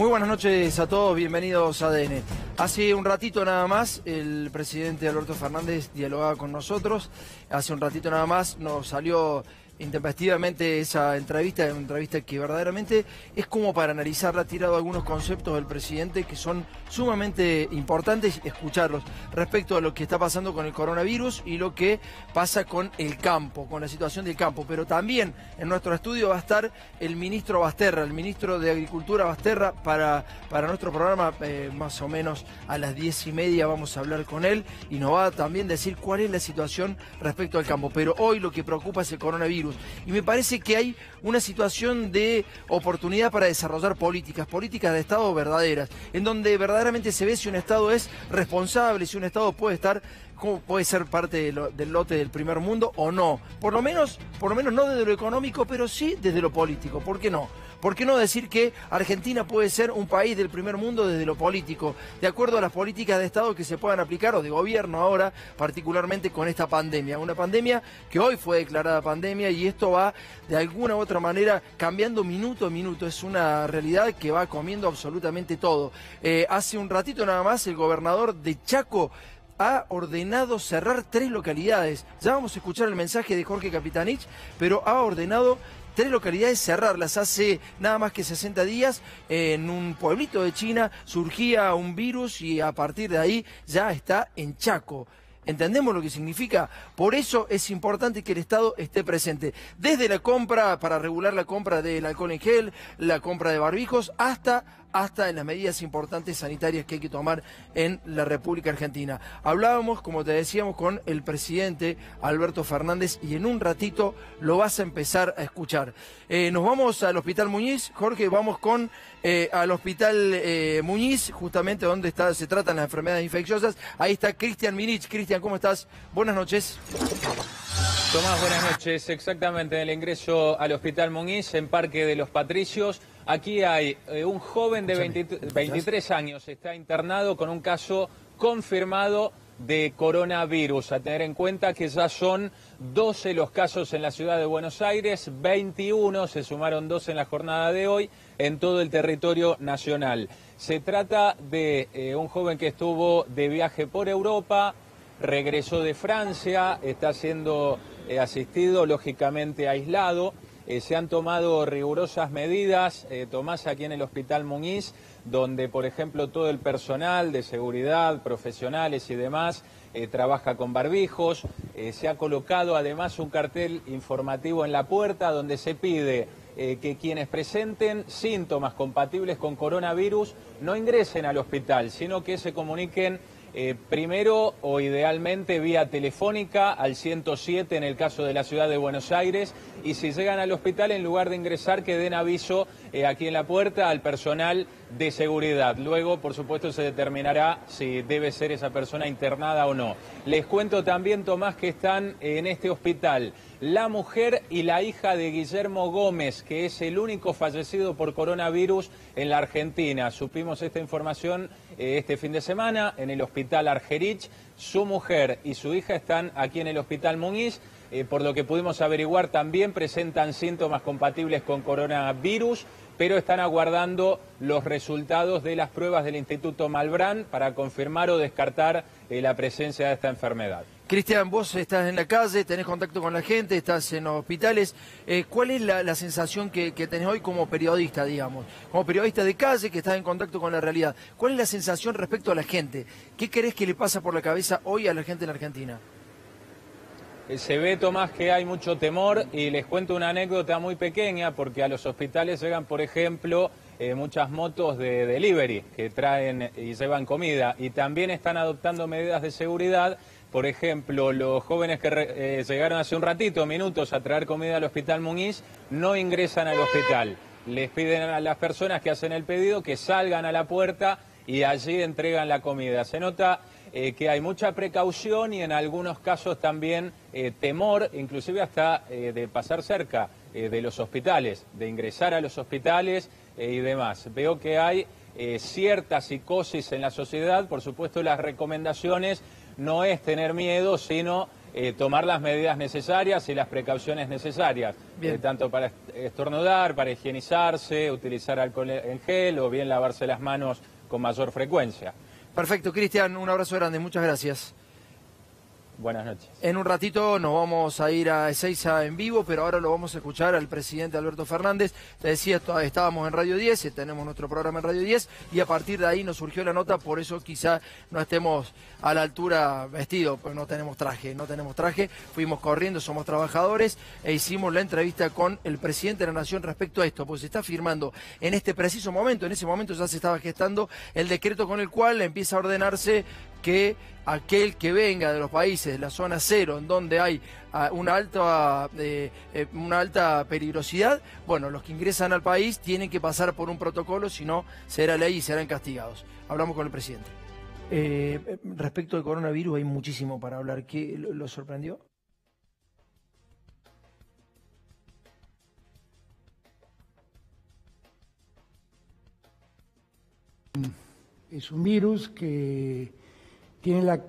Muy buenas noches a todos, bienvenidos a ADN. Hace un ratito nada más el presidente Alberto Fernández dialogaba con nosotros. Hace un ratito nada más nos salió intempestivamente esa entrevista, una entrevista que verdaderamente es como para analizarla, ha tirado algunos conceptos del presidente que son sumamente importantes escucharlos respecto a lo que está pasando con el coronavirus y lo que pasa con el campo, con la situación del campo. Pero también en nuestro estudio va a estar el ministro Basterra, el ministro de Agricultura Basterra, para, para nuestro programa, eh, más o menos a las diez y media vamos a hablar con él y nos va a también decir cuál es la situación respecto al campo. Pero hoy lo que preocupa es el coronavirus y me parece que hay una situación de oportunidad para desarrollar políticas, políticas de Estado verdaderas, en donde verdaderamente se ve si un Estado es responsable, si un Estado puede estar cómo puede ser parte del lote del primer mundo o no. Por lo menos, por lo menos no desde lo económico, pero sí desde lo político. ¿Por qué no? ¿Por qué no decir que Argentina puede ser un país del primer mundo desde lo político, de acuerdo a las políticas de Estado que se puedan aplicar o de gobierno ahora, particularmente con esta pandemia? Una pandemia que hoy fue declarada pandemia y esto va de alguna u otra manera cambiando minuto a minuto. Es una realidad que va comiendo absolutamente todo. Eh, hace un ratito nada más el gobernador de Chaco ha ordenado cerrar tres localidades. Ya vamos a escuchar el mensaje de Jorge Capitanich, pero ha ordenado tres localidades cerrarlas. Hace nada más que 60 días en un pueblito de China surgía un virus y a partir de ahí ya está en Chaco. ¿Entendemos lo que significa? Por eso es importante que el Estado esté presente. Desde la compra, para regular la compra del alcohol en gel, la compra de barbijos, hasta hasta en las medidas importantes sanitarias que hay que tomar en la República Argentina. Hablábamos, como te decíamos, con el presidente Alberto Fernández y en un ratito lo vas a empezar a escuchar. Eh, nos vamos al Hospital Muñiz, Jorge, vamos con eh, al Hospital eh, Muñiz, justamente donde está, se tratan las enfermedades infecciosas. Ahí está Cristian Minich. Cristian, ¿cómo estás? Buenas noches. Tomás, buenas noches. Exactamente, el ingreso al Hospital Muñiz en Parque de los Patricios. Aquí hay eh, un joven de 23 años, está internado con un caso confirmado de coronavirus. A tener en cuenta que ya son 12 los casos en la ciudad de Buenos Aires, 21, se sumaron 12 en la jornada de hoy, en todo el territorio nacional. Se trata de eh, un joven que estuvo de viaje por Europa, regresó de Francia, está siendo eh, asistido, lógicamente aislado. Eh, se han tomado rigurosas medidas, Tomás, aquí en el Hospital Muñiz, donde, por ejemplo, todo el personal de seguridad, profesionales y demás, eh, trabaja con barbijos. se ha colocado además un cartel informativo en la puerta donde se pide que quienes presenten síntomas compatibles con coronavirus no ingresen al hospital, sino que se comuniquen eh, primero o idealmente vía telefónica al 107 en el caso de la ciudad de Buenos Aires y si llegan al hospital en lugar de ingresar que den aviso eh, aquí en la puerta al personal de seguridad. Luego, por supuesto, se determinará si debe ser esa persona internada o no. Les cuento también, Tomás, que están en este hospital la mujer y la hija de Guillermo Gómez, que es el único fallecido por coronavirus en la Argentina. Supimos esta información eh, este fin de semana en el hospital Argerich. Su mujer y su hija están aquí en el hospital Muñiz. Eh, por lo que pudimos averiguar, también presentan síntomas compatibles con coronavirus, pero están aguardando los resultados de las pruebas del Instituto Malbrán para confirmar o descartar eh, la presencia de esta enfermedad. Cristian, vos estás en la calle, tenés contacto con la gente, estás en los hospitales. Eh, ¿Cuál es la, sensación que, tenés hoy como periodista, digamos? Como periodista de calle que estás en contacto con la realidad. ¿Cuál es la sensación respecto a la gente? ¿Qué crees que le pasa por la cabeza hoy a la gente en Argentina? Eh, se ve, Tomás, que hay mucho temor y les cuento una anécdota muy pequeña porque a los hospitales llegan, por ejemplo, eh, muchas motos de delivery que traen y llevan comida y también están adoptando medidas de seguridad por ejemplo, los jóvenes que eh, llegaron hace un ratito, minutos, a traer comida al Hospital Muñiz, no ingresan al hospital. Les piden a las personas que hacen el pedido que salgan a la puerta y allí entregan la comida. Se nota eh, que hay mucha precaución y en algunos casos también eh, temor, inclusive hasta de pasar cerca de los hospitales, de ingresar a los hospitales y demás. Veo que hay cierta psicosis en la sociedad, por supuesto las recomendaciones no es tener miedo, sino eh, tomar las medidas necesarias y las precauciones necesarias, eh, tanto para estornudar, para higienizarse, utilizar alcohol en gel o bien lavarse las manos con mayor frecuencia. Perfecto, Cristian, un abrazo grande, muchas gracias. Buenas noches. En un ratito nos vamos a ir a Ezeiza en vivo, pero ahora lo vamos a escuchar al presidente Alberto Fernández. Te decía, estábamos en Radio 10, eh, tenemos nuestro programa en Radio 10, y a partir de ahí nos surgió la nota, por eso quizá no estemos a la altura vestidos, pues no tenemos traje, no tenemos traje, fuimos corriendo, somos trabajadores, e hicimos la entrevista con el presidente de la Nación respecto a esto, pues se está firmando en este preciso momento, en ese momento ya se estaba gestando el decreto con el cual empieza a ordenarse que aquel que venga de los países de la zona cero, en donde hay ah, una alta, eh, eh, una alta peligrosidad, bueno, los que ingresan al país tienen que pasar por un protocolo, si no, será ley y serán castigados. Hablamos con el presidente. Eh, respecto al coronavirus hay muchísimo para hablar. ¿Qué lo sorprendió? Es un virus que tiene la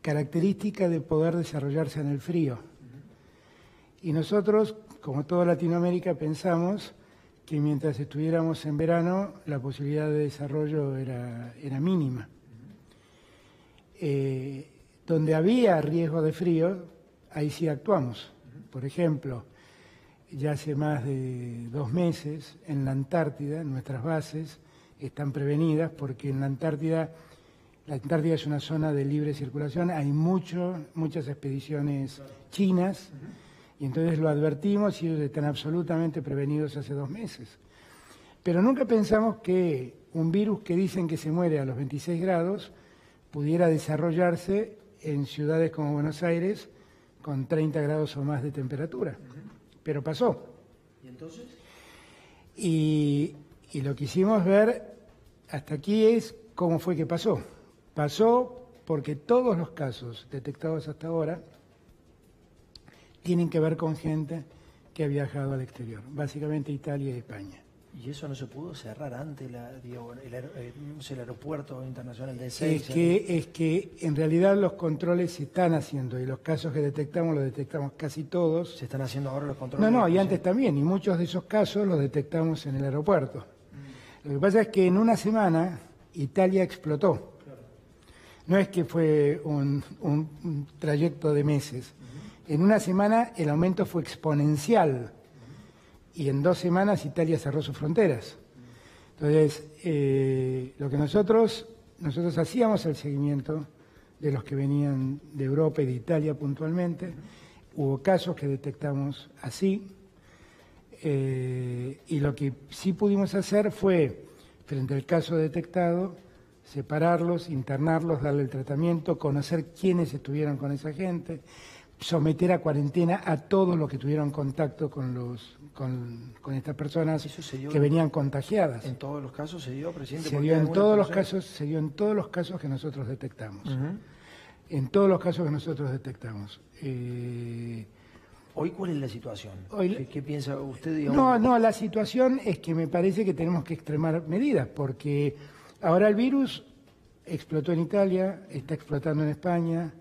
característica de poder desarrollarse en el frío. Y nosotros, como toda Latinoamérica, pensamos que mientras estuviéramos en verano la posibilidad de desarrollo era, mínima. Eh, donde había riesgo de frío, ahí sí actuamos. Por ejemplo, ya hace más de dos meses en la Antártida, nuestras bases están prevenidas porque en la Antártida la Antártida es una zona de libre circulación, hay muchas expediciones chinas y entonces lo advertimos y ellos están absolutamente prevenidos hace dos meses. Pero nunca pensamos que un virus que dicen que se muere a los 26 grados pudiera desarrollarse en ciudades como Buenos Aires con 30 grados o más de temperatura. Pero pasó. ¿Y entonces? Y, y lo que hicimos ver hasta aquí es cómo fue que pasó. Pasó porque todos los casos detectados hasta ahora tienen que ver con gente que ha viajado al exterior, básicamente Italia y España. ¿Y eso no se pudo cerrar antes la, el, el, aeropuerto internacional de Ezeiza? Es que, es que en realidad los controles se están haciendo y los casos que detectamos los detectamos casi todos. ¿Se están haciendo ahora los controles? No, no, y antes también, y muchos de esos casos los detectamos en el aeropuerto. Mm. Lo que pasa es que en una semana Italia explotó. No es que fue un, trayecto de meses. En una semana el aumento fue exponencial y en dos semanas Italia cerró sus fronteras. Entonces, eh, lo que nosotros, nosotros hacíamos el seguimiento de los que venían de Europa y de Italia puntualmente. Hubo casos que detectamos así. Eh, y lo que sí pudimos hacer fue, frente al caso detectado, separarlos, internarlos, darle el tratamiento, conocer quiénes estuvieron con esa gente, someter a cuarentena a todos los que tuvieron contacto con los con, estas personas que venían contagiadas. ¿En todos los casos se dio, presidente? Se dio en todos los casos, se dio en todos los casos que nosotros detectamos. En todos los casos que nosotros detectamos. Eh, ¿Hoy cuál es la situación? ¿Qué, piensa usted? No, no, la situación es que me parece que tenemos que extremar medidas, porque Ahora el virus explotó en Italia, está explotando en España.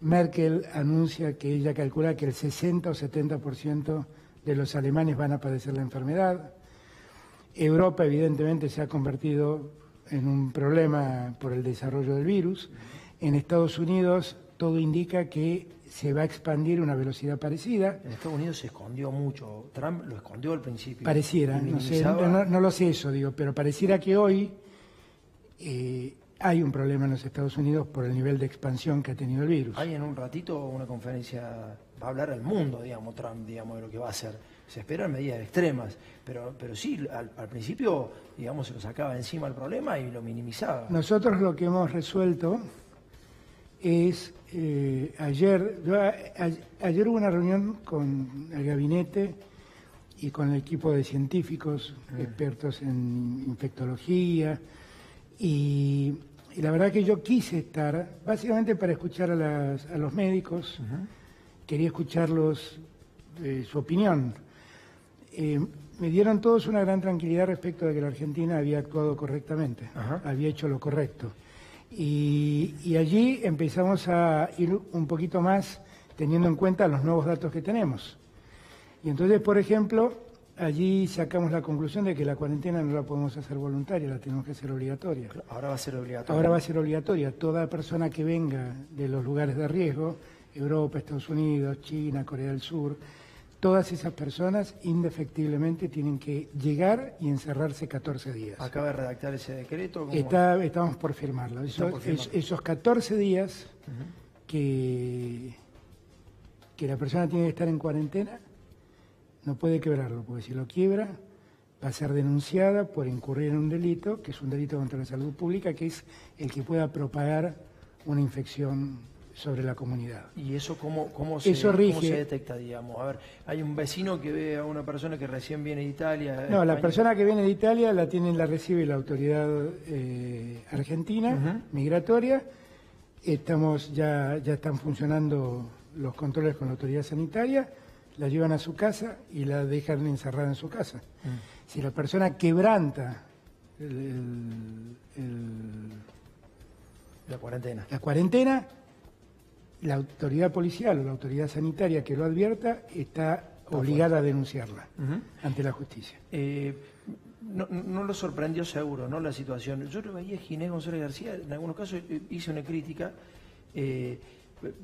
Merkel anuncia que ella calcula que el 60 o 70% de los alemanes van a padecer la enfermedad. Europa evidentemente se ha convertido en un problema por el desarrollo del virus. En Estados Unidos todo indica que se va a expandir a una velocidad parecida. En Estados Unidos se escondió mucho. Trump lo escondió al principio. Pareciera, no, no, lo sé eso, digo, pero pareciera que hoy eh, hay un problema en los Estados Unidos por el nivel de expansión que ha tenido el virus. Hay en un ratito una conferencia, va a hablar al mundo, digamos, Trump, digamos, de lo que va a hacer. Se esperan medidas extremas, pero, pero sí, al, principio, digamos, se lo sacaba encima el problema y lo minimizaba. Nosotros lo que hemos resuelto es, eh, ayer, ayer hubo una reunión con el gabinete y con el equipo de científicos, mm. expertos en infectología, y, la verdad que yo quise estar, básicamente para escuchar a, los médicos, quería escucharlos, eh, su opinión. Eh, me dieron todos una gran tranquilidad respecto de que la Argentina había actuado correctamente, había hecho lo correcto. Y, allí empezamos a ir un poquito más teniendo en cuenta los nuevos datos que tenemos. Y entonces, por ejemplo, allí sacamos la conclusión de que la cuarentena no la podemos hacer voluntaria, la tenemos que hacer obligatoria. Ahora va a ser obligatoria. Ahora va a ser obligatoria. Toda persona que venga de los lugares de riesgo, Europa, Estados Unidos, China, Corea del Sur, todas esas personas indefectiblemente tienen que llegar y encerrarse 14 días. Acaba de redactar ese decreto. Está, estamos por firmarlo. esos 14 días que, que la persona tiene que estar en cuarentena, no puede quebrarlo, porque si lo quiebra va a ser denunciada por incurrir en un delito, que es un delito contra la salud pública, que es el que pueda propagar una infección sobre la comunidad. ¿Y eso cómo, cómo, se, se detecta, digamos? A ver, hay un vecino que ve a una persona que recién viene de Italia. No, la persona que viene de Italia la tiene, la recibe la autoridad eh, argentina, migratoria. Estamos, ya, ya están funcionando los controles con la autoridad sanitaria la llevan a su casa y la dejan encerrada en su casa. Mm. Si la persona quebranta la cuarentena. La cuarentena, la autoridad policial o la autoridad sanitaria que lo advierta está obligada a denunciarla ante la justicia. Eh, no, no, lo sorprendió seguro, ¿no? La situación. Yo lo veía a Ginés González García, en algunos casos hice una crítica. Eh,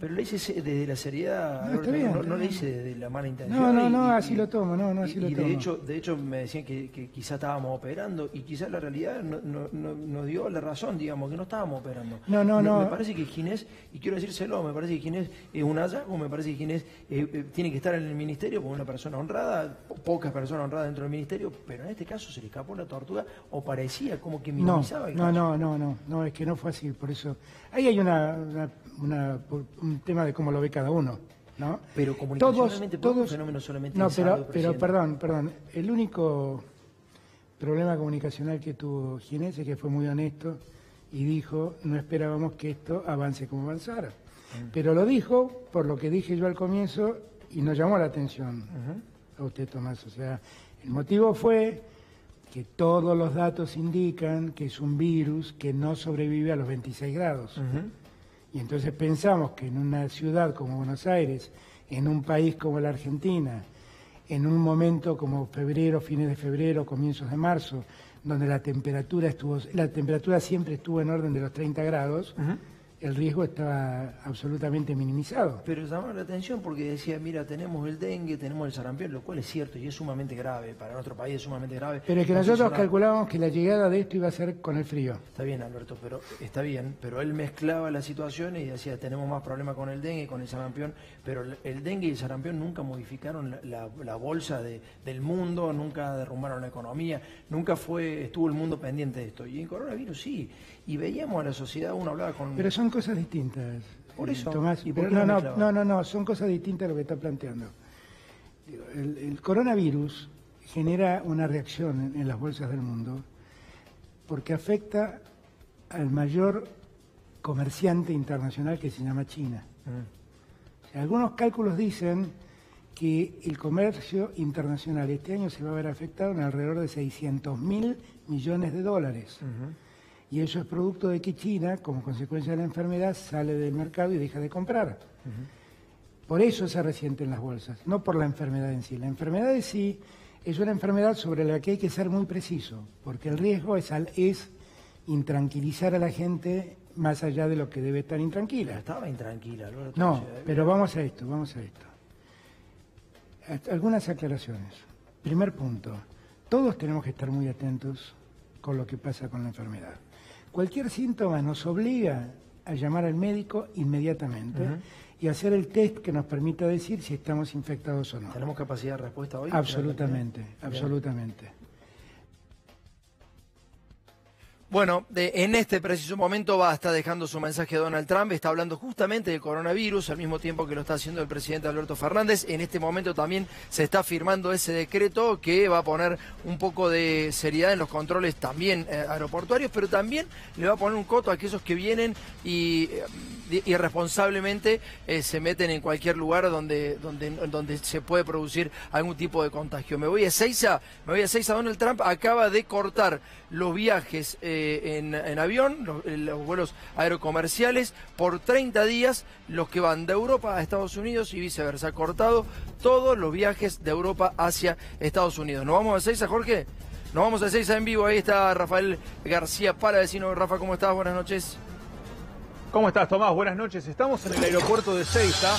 pero le hice desde la seriedad, no, le hice desde la mala intención. No, no, no, así lo tomo, no, no, así lo y tomo. De hecho, de hecho me decían que, que quizá estábamos operando y quizás la realidad nos dio la razón, digamos, que no estábamos operando. No, no, no. Me parece que Ginés, y quiero decírselo, me parece que Ginés es un hallazgo, me parece que Ginés eh, eh, tiene que estar en el ministerio como una persona honrada, pocas personas honradas dentro del ministerio, pero en este caso se le escapó la tortuga o parecía como que minimizaba no, no, no, no, no, es que no fue así, por eso. Ahí hay una un tema de cómo lo ve cada uno. ¿no? Pero comunicacionalmente todos, todos fenómeno solamente No, pero, pero perdón, perdón. El único problema comunicacional que tuvo Ginés es que fue muy honesto y dijo, no esperábamos que esto avance como avanzara. Pero lo dijo por lo que dije yo al comienzo y nos llamó la atención a usted, Tomás. O sea, el motivo fue que todos los datos indican que es un virus que no sobrevive a los 26 grados. Y entonces pensamos que en una ciudad como Buenos Aires, en un país como la Argentina, en un momento como febrero, fines de febrero, comienzos de marzo, donde la temperatura estuvo, la temperatura siempre estuvo en orden de los 30 grados, el riesgo estaba absolutamente minimizado. Pero llamó la atención porque decía, mira, tenemos el dengue, tenemos el sarampión, lo cual es cierto y es sumamente grave, para nuestro país es sumamente grave. Pero es que nosotros calculábamos que la llegada de esto iba a ser con el frío. Está bien, Alberto, pero está bien, pero él mezclaba las situaciones y decía, tenemos más problemas con el dengue, con el sarampión, pero el dengue y el sarampión nunca modificaron la, bolsa del mundo, nunca derrumbaron la economía, nunca fue estuvo el mundo pendiente de esto. Y en coronavirus sí, y veíamos a la sociedad, uno hablaba con... Pero son cosas distintas. Por eso. Tomás, no, no, no, no, son cosas distintas a lo que está planteando. El, coronavirus genera una reacción en, las bolsas del mundo porque afecta al mayor comerciante internacional que se llama China. Mm. Algunos cálculos dicen que el comercio internacional este año se va a ver afectado en alrededor de 600 mil millones de dólares. Y eso es producto de que China, como consecuencia de la enfermedad, sale del mercado y deja de comprar. Por eso se resienten las bolsas, no por la enfermedad en sí. La enfermedad en sí es una enfermedad sobre la que hay que ser muy preciso, porque el riesgo es, es intranquilizar a la gente más allá de lo que debe estar intranquila. Estaba intranquila. No, pero vamos a esto, vamos a esto. Algunas aclaraciones. Primer punto, todos tenemos que estar muy atentos con lo que pasa con la enfermedad. Cualquier síntoma nos obliga a llamar al médico inmediatamente y hacer el test que nos permita decir si estamos infectados o no. ¿Tenemos capacidad de respuesta hoy? Absolutamente, absolutamente. Bueno, en este preciso momento va a estar dejando su mensaje Donald Trump, está hablando justamente del coronavirus, al mismo tiempo que lo está haciendo el presidente Alberto Fernández. En este momento también se está firmando ese decreto que va a poner un poco de seriedad en los controles también eh, aeroportuarios, pero también le va a poner un coto a aquellos que vienen y... Eh, irresponsablemente eh, se meten en cualquier lugar donde, donde, donde se puede producir algún tipo de contagio. Me voy a Seiza, me voy a Seiza, Donald Trump acaba de cortar los viajes eh, en, avión, los, los, vuelos aerocomerciales, por 30 días, los que van de Europa a Estados Unidos y viceversa. Ha cortado todos los viajes de Europa hacia Estados Unidos. ¿Nos vamos a Seiza, Jorge? Nos vamos a Seiza en vivo. Ahí está Rafael García Palavecino. Rafa, ¿cómo estás? Buenas noches. ¿Cómo estás, Tomás? Buenas noches. Estamos en el aeropuerto de Seiza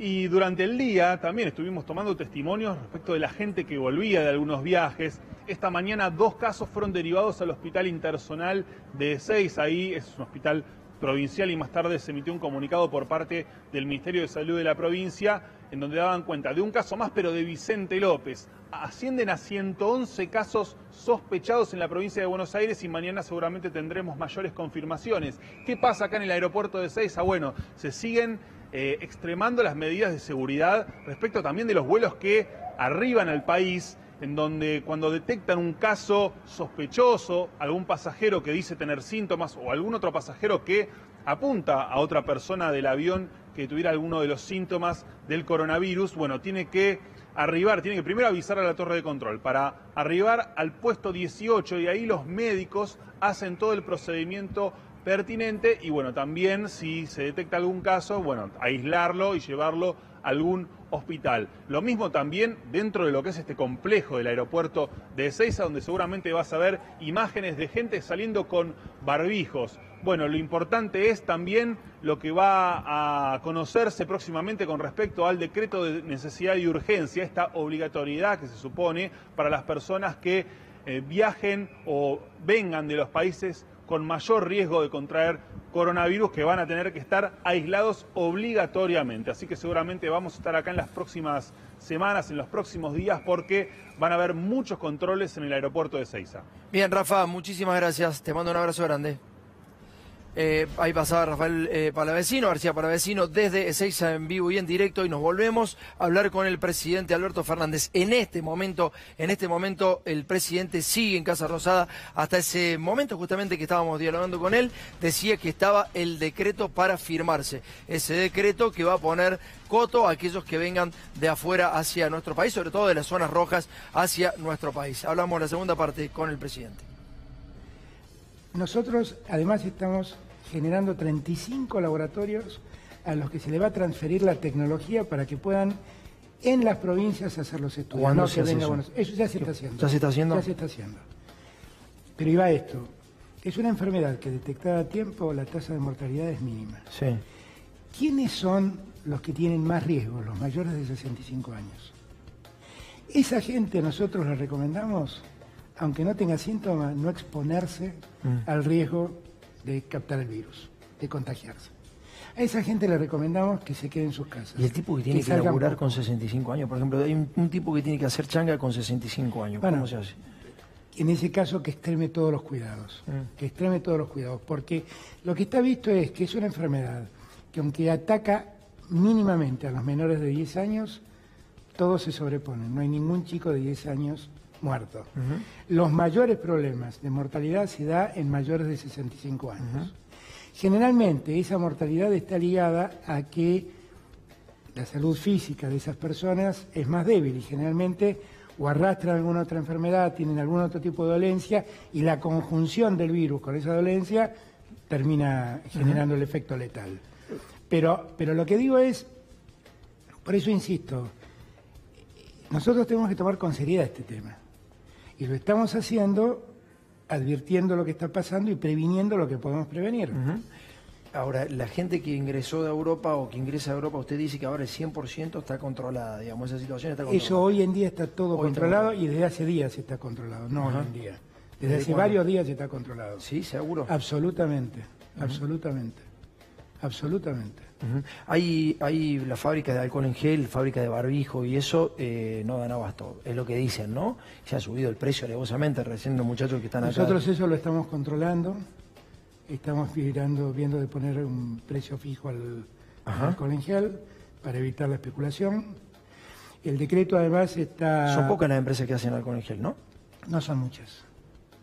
y durante el día también estuvimos tomando testimonios respecto de la gente que volvía de algunos viajes. Esta mañana dos casos fueron derivados al Hospital Intersonal de Seiza. Ahí es un hospital provincial y más tarde se emitió un comunicado por parte del Ministerio de Salud de la provincia en donde daban cuenta de un caso más, pero de Vicente López. Ascienden a 111 casos sospechados en la provincia de Buenos Aires y mañana seguramente tendremos mayores confirmaciones. ¿Qué pasa acá en el aeropuerto de Seiza? Bueno, se siguen eh, extremando las medidas de seguridad respecto también de los vuelos que arriban al país en donde cuando detectan un caso sospechoso, algún pasajero que dice tener síntomas o algún otro pasajero que apunta a otra persona del avión que tuviera alguno de los síntomas del coronavirus, bueno, tiene que arribar, tiene que primero avisar a la torre de control. Para arribar al puesto 18 y ahí los médicos hacen todo el procedimiento pertinente y bueno, también si se detecta algún caso, bueno, aislarlo y llevarlo a algún hospital. Lo mismo también dentro de lo que es este complejo del aeropuerto de Ezeiza, donde seguramente vas a ver imágenes de gente saliendo con barbijos. Bueno, lo importante es también lo que va a conocerse próximamente con respecto al decreto de necesidad y urgencia, esta obligatoriedad que se supone para las personas que eh, viajen o vengan de los países con mayor riesgo de contraer coronavirus que van a tener que estar aislados obligatoriamente. Así que seguramente vamos a estar acá en las próximas semanas, en los próximos días, porque van a haber muchos controles en el aeropuerto de Ceiza. Bien, Rafa, muchísimas gracias. Te mando un abrazo grande. Eh, ahí pasaba Rafael eh, Palavecino, García Palavecino, desde Ezeiza en vivo y en directo y nos volvemos a hablar con el presidente Alberto Fernández. En este momento, en este momento el presidente sigue en Casa Rosada. Hasta ese momento justamente que estábamos dialogando con él, decía que estaba el decreto para firmarse. Ese decreto que va a poner coto a aquellos que vengan de afuera hacia nuestro país, sobre todo de las zonas rojas hacia nuestro país. Hablamos la segunda parte con el presidente. Nosotros además estamos generando 35 laboratorios a los que se le va a transferir la tecnología para que puedan en las provincias hacer los estudios. No se eso? eso ya se está haciendo. ¿Ya se está haciendo? Ya se está haciendo. Pero iba esto. Es una enfermedad que detectada a tiempo la tasa de mortalidad es mínima. Sí. ¿Quiénes son los que tienen más riesgo? Los mayores de 65 años. Esa gente nosotros la recomendamos aunque no tenga síntomas, no exponerse mm. al riesgo de captar el virus, de contagiarse. A esa gente le recomendamos que se quede en sus casas. ¿Y el tipo que tiene que, laburar con 65 años? Por ejemplo, hay un, tipo que tiene que hacer changa con 65 años. ¿Cómo se hace? En ese caso que extreme todos los cuidados, mm. que extreme todos los cuidados, porque lo que está visto es que es una enfermedad que aunque ataca mínimamente a los menores de 10 años, todos se sobreponen. No hay ningún chico de 10 años muertos. Los mayores problemas de mortalidad se da en mayores de 65 años. Generalmente esa mortalidad está ligada a que la salud física de esas personas es más débil y generalmente o arrastran alguna otra enfermedad, tienen algún otro tipo de dolencia y la conjunción del virus con esa dolencia termina generando el efecto letal. Pero, pero lo que digo es, por eso insisto, nosotros tenemos que tomar con seriedad este tema. Y lo estamos haciendo advirtiendo lo que está pasando y previniendo lo que podemos prevenir. Ahora, la gente que ingresó de Europa o que ingresa a Europa, usted dice que ahora el 100% está controlada, digamos, esa situación está controlada. Eso hoy en día está todo controlado y desde hace días está controlado, no hoy en día. Desde, hace varios días está controlado. Sí, seguro. Absolutamente, absolutamente, absolutamente. Hay, hay la fábrica de alcohol en gel, fábrica de barbijo y eso eh, no dan abasto, es lo que dicen, ¿no? Se ha subido el precio alevosamente, recién los muchachos que están acá. Nosotros eso lo estamos controlando, estamos mirando, viendo de poner un precio fijo al, alcohol en gel para evitar la especulación. El decreto además está... Son pocas las empresas que hacen alcohol en gel, ¿no? No son muchas.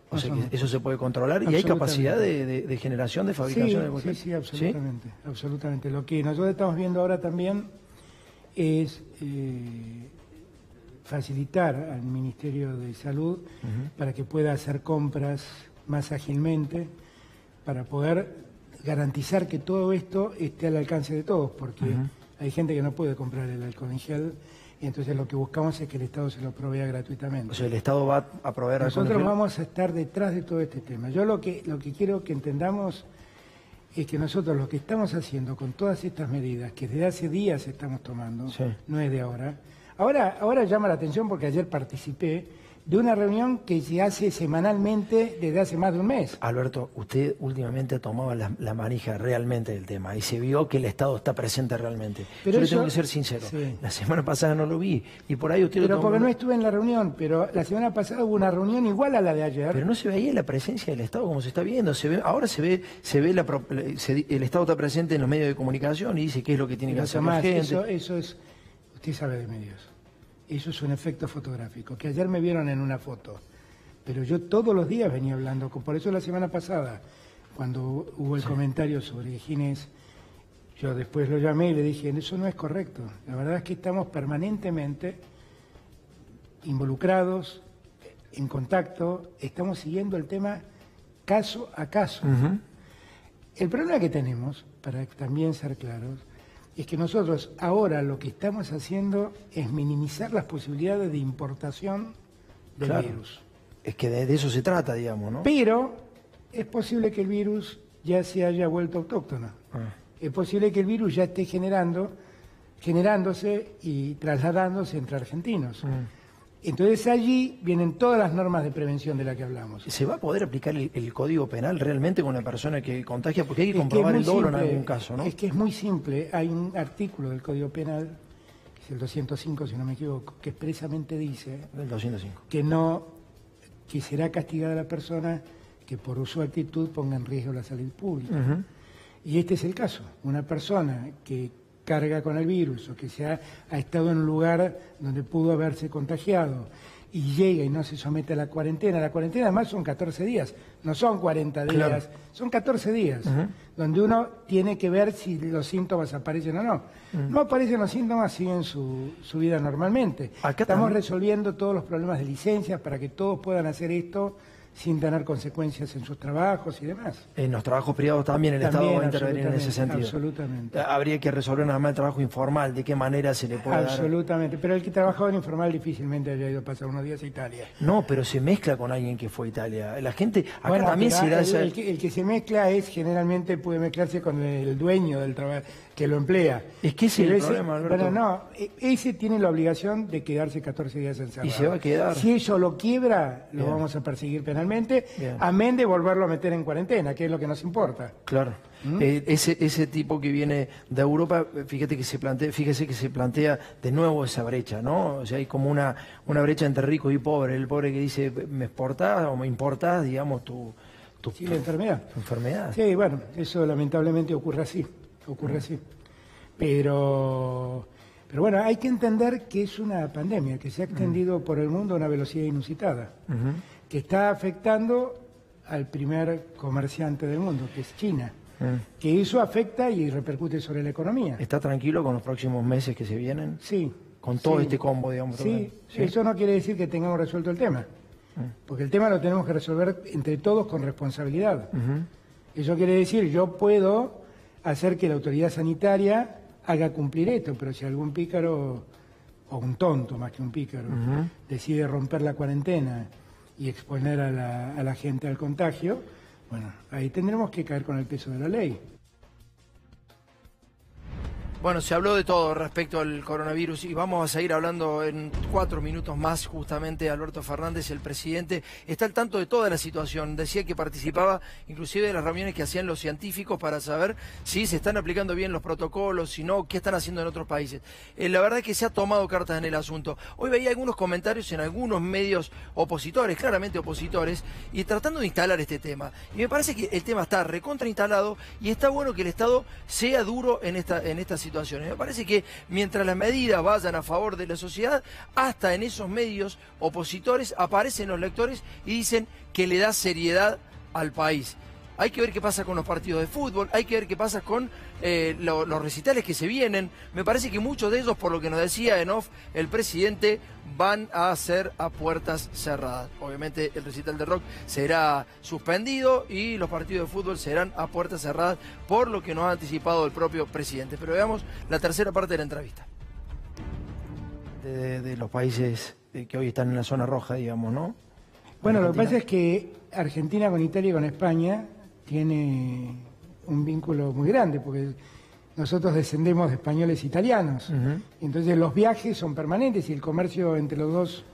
O sea que eso se puede controlar y hay capacidad de, generación de fabricación sí, de Sí, sí, absolutamente, absolutamente. Lo que nosotros estamos viendo ahora también es eh, facilitar al Ministerio de Salud para que pueda hacer compras más ágilmente, para poder garantizar que todo esto esté al alcance de todos, porque hay gente que no puede comprar el alcohol en gel y entonces lo que buscamos es que el Estado se lo provea gratuitamente. O sea, el Estado va a proveer Nosotros vamos a estar detrás de todo este tema. Yo lo que, lo que quiero que entendamos es que nosotros lo que estamos haciendo con todas estas medidas, que desde hace días estamos tomando, no es de ahora, ahora, ahora llama la atención porque ayer participé de una reunión que se hace semanalmente desde hace más de un mes. Alberto, usted últimamente ha tomado la, manija realmente del tema y se vio que el Estado está presente realmente. Pero Yo tengo que ser sincero, la semana pasada no lo vi y por ahí usted Pero porque no estuve en la reunión, pero la semana pasada hubo una reunión igual a la de ayer. Pero no se veía la presencia del Estado como se está viendo, se ve, ahora se ve, se ve la, el Estado está presente en los medios de comunicación y dice qué es lo que tiene que hacer la gente. Eso, eso es, usted sabe de medios. Eso es un efecto fotográfico, que ayer me vieron en una foto, pero yo todos los días venía hablando, por eso la semana pasada, cuando hubo el comentario sobre Ginés, yo después lo llamé y le dije, eso no es correcto, la verdad es que estamos permanentemente involucrados, en contacto, estamos siguiendo el tema caso a caso. El problema que tenemos, para también ser claros, es que nosotros ahora lo que estamos haciendo es minimizar las posibilidades de importación del virus. Es que de, eso se trata, digamos, ¿no? Pero es posible que el virus ya se haya vuelto autóctono. Ah. Es posible que el virus ya esté generando, generándose y trasladándose entre argentinos. Ah. Entonces allí vienen todas las normas de prevención de las que hablamos. ¿Se va a poder aplicar el, código penal realmente con la persona que contagia? Porque hay que comprobar el doble en algún caso, ¿no? Es que es muy simple. Hay un artículo del código penal, es el 205, si no me equivoco, que expresamente dice el 205. que no, que será castigada la persona que por su actitud ponga en riesgo la salud pública. Y este es el caso. Una persona que carga con el virus o que se ha, estado en un lugar donde pudo haberse contagiado y llega y no se somete a la cuarentena. La cuarentena además son 14 días, no son 40 días, son 14 días, donde uno tiene que ver si los síntomas aparecen o no. No aparecen los síntomas, siguen su, su vida normalmente. Estamos resolviendo todos los problemas de licencias para que todos puedan hacer esto sin tener consecuencias en sus trabajos y demás. En los trabajos privados también el Estado va a intervenir en ese sentido. Absolutamente. Habría que resolver nada más el trabajo informal, de qué manera se le puede Absolutamente, pero el que trabajaba en informal difícilmente haya ido a pasar unos días a Italia. No, pero se mezcla con alguien que fue a Italia. La gente, acá también se da el, el, que, se mezcla es, generalmente puede mezclarse con el dueño del trabajo que lo emplea. Es que ese es el problema, Alberto. Pero no, e, ese tiene la obligación de quedarse 14 días encerrado. Y se va a quedar. Si eso lo quiebra, lo vamos a perseguir penalmente, amén de volverlo a meter en cuarentena, que es lo que nos importa. Claro. ¿Mm? Eh, ese, ese tipo que viene de Europa, fíjate que se plantea, fíjese que se plantea de nuevo esa brecha, ¿no? O sea, hay como una, una brecha entre rico y pobre. El pobre que dice, me exportás o me importás, digamos, tu... tu sí, la enfermedad. Tu enfermedad. Sí, bueno, eso lamentablemente ocurre así ocurre así. Pero, pero bueno, hay que entender que es una pandemia que se ha extendido por el mundo a una velocidad inusitada, que está afectando al primer comerciante del mundo, que es China. Que eso afecta y repercute sobre la economía. ¿Está tranquilo con los próximos meses que se vienen? Sí. Con todo este combo, digamos. Sí, eso no quiere decir que tengamos resuelto el tema. Porque el tema lo tenemos que resolver entre todos con responsabilidad. Eso quiere decir, yo puedo hacer que la autoridad sanitaria haga cumplir esto, pero si algún pícaro, o un tonto más que un pícaro, decide romper la cuarentena y exponer a la, a la gente al contagio, bueno, ahí tendremos que caer con el peso de la ley. Bueno, se habló de todo respecto al coronavirus y vamos a seguir hablando en cuatro minutos más. Justamente Alberto Fernández, el presidente, está al tanto de toda la situación. Decía que participaba inclusive de las reuniones que hacían los científicos para saber si se están aplicando bien los protocolos, si no, qué están haciendo en otros países. Eh, la verdad es que se ha tomado cartas en el asunto. Hoy veía algunos comentarios en algunos medios opositores, claramente opositores, y tratando de instalar este tema. Y me parece que el tema está recontrainstalado y está bueno que el Estado sea duro en esta, en esta situación Me parece que mientras las medidas vayan a favor de la sociedad, hasta en esos medios opositores aparecen los lectores y dicen que le da seriedad al país. Hay que ver qué pasa con los partidos de fútbol, hay que ver qué pasa con eh, los recitales que se vienen. Me parece que muchos de ellos, por lo que nos decía en off el presidente, van a ser a puertas cerradas. Obviamente el recital de rock será suspendido y los partidos de fútbol serán a puertas cerradas, por lo que nos ha anticipado el propio presidente. Pero veamos la tercera parte de la entrevista. De, los países que hoy están en la zona roja, digamos, ¿no? Bueno, lo que pasa es que Argentina con Italia y con España tiene un vínculo muy grande, porque nosotros descendemos de españoles italianos. Entonces los viajes son permanentes y el comercio entre los dos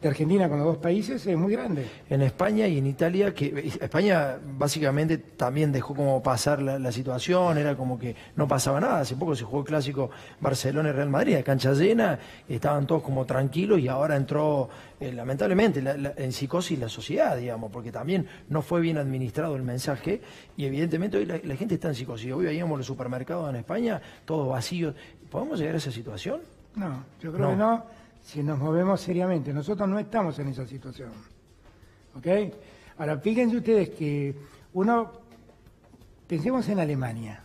de Argentina con los dos países es muy grande. En España y en Italia, que España básicamente también dejó como pasar la, situación, era como que no pasaba nada. Hace poco se jugó el clásico Barcelona y Real Madrid, a cancha llena, estaban todos como tranquilos y ahora entró eh, lamentablemente en psicosis la sociedad, digamos, porque también no fue bien administrado el mensaje y evidentemente hoy la, gente está en psicosis. Hoy veíamos los supermercados en España, todos vacíos. ¿Podemos llegar a esa situación? No, yo creo que no si nos movemos seriamente. Nosotros no estamos en esa situación. ¿Ok? Ahora, fíjense ustedes que uno, pensemos en Alemania.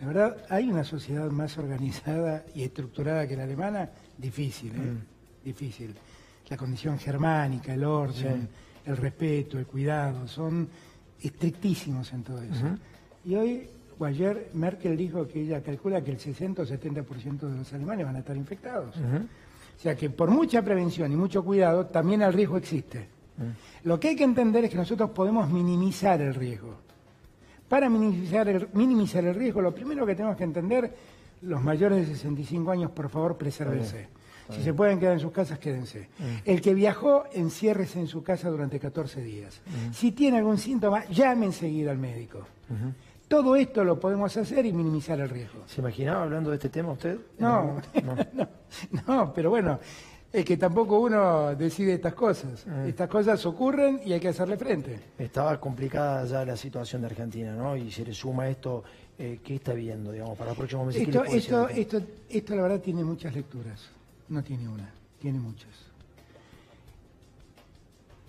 La verdad, hay una sociedad más organizada y estructurada que la alemana, difícil, ¿eh? Mm. Difícil. La condición germánica, el orden, el respeto, el cuidado, son estrictísimos en todo eso. Y hoy ayer Merkel dijo que ella calcula que el 60 o 70% de los alemanes van a estar infectados. O sea que por mucha prevención y mucho cuidado, también el riesgo existe. Lo que hay que entender es que nosotros podemos minimizar el riesgo. Para minimizar el, minimizar el riesgo, lo primero que tenemos que entender, los mayores de 65 años, por favor, presérvense. Si se pueden quedar en sus casas, quédense. El que viajó, enciérrese en su casa durante 14 días. Si tiene algún síntoma, llame enseguida al médico. Todo esto lo podemos hacer y minimizar el riesgo. ¿Se imaginaba hablando de este tema usted? No, no, pero bueno, es que tampoco uno decide estas cosas. Ah. Estas cosas ocurren y hay que hacerle frente. Estaba complicada ya la situación de Argentina, ¿no? Y se le suma esto, eh, ¿qué está viendo, digamos, para el próximo mes? Esto, esto, esto, esto, la verdad, tiene muchas lecturas. No tiene una, tiene muchas.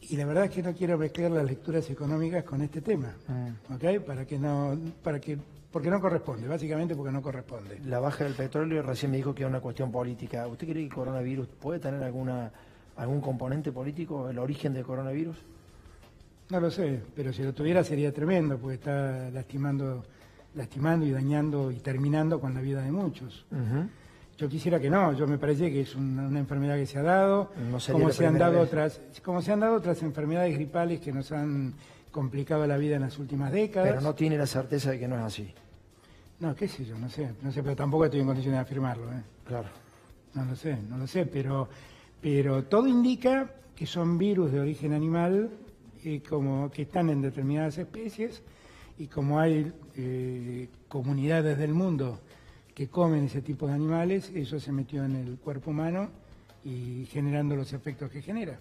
Y la verdad es que no quiero mezclar las lecturas económicas con este tema, mm. ¿ok? Para que no, para que, porque no corresponde, básicamente porque no corresponde. La baja del petróleo recién me dijo que es una cuestión política. ¿Usted cree que el coronavirus puede tener alguna algún componente político, el origen del coronavirus? No lo sé, pero si lo tuviera sería tremendo, porque está lastimando, lastimando y dañando y terminando con la vida de muchos. Yo quisiera que no, yo me parece que es una, enfermedad que se ha dado, como se han dado otras, como se han dado otras enfermedades gripales que nos han complicado la vida en las últimas décadas. Pero no tiene la certeza de que no es así. No, qué sé yo, no sé, no sé, pero tampoco estoy en condiciones de afirmarlo, ¿eh? Claro. No lo sé, no lo sé, pero, pero todo indica que son virus de origen animal y como que están en determinadas especies y como hay eh, comunidades del mundo que comen ese tipo de animales, eso se metió en el cuerpo humano y generando los efectos que genera.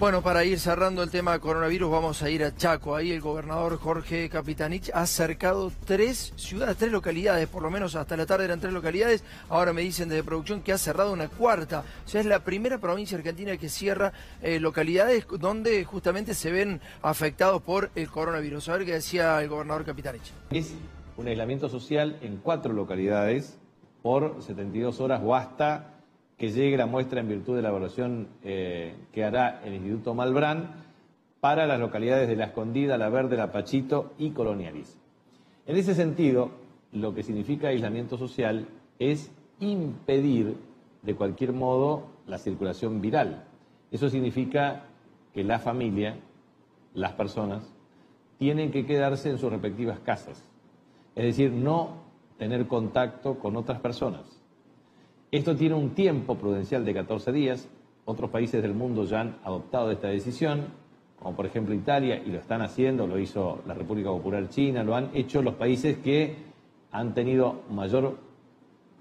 Bueno, para ir cerrando el tema coronavirus, vamos a ir a Chaco. Ahí el gobernador Jorge Capitanich ha cercado tres ciudades, tres localidades, por lo menos hasta la tarde eran tres localidades. Ahora me dicen desde producción que ha cerrado una cuarta. O sea, es la primera provincia argentina que cierra eh, localidades donde justamente se ven afectados por el coronavirus. A ver qué decía el gobernador Capitanich un aislamiento social en cuatro localidades por 72 horas o hasta que llegue la muestra en virtud de la evaluación eh, que hará el Instituto Malbrán para las localidades de La Escondida, La Verde, La Pachito y Colonialis. En ese sentido, lo que significa aislamiento social es impedir de cualquier modo la circulación viral. Eso significa que la familia, las personas, tienen que quedarse en sus respectivas casas es decir, no tener contacto con otras personas. Esto tiene un tiempo prudencial de 14 días, otros países del mundo ya han adoptado esta decisión, como por ejemplo Italia, y lo están haciendo, lo hizo la República Popular China, lo han hecho los países que han tenido mayor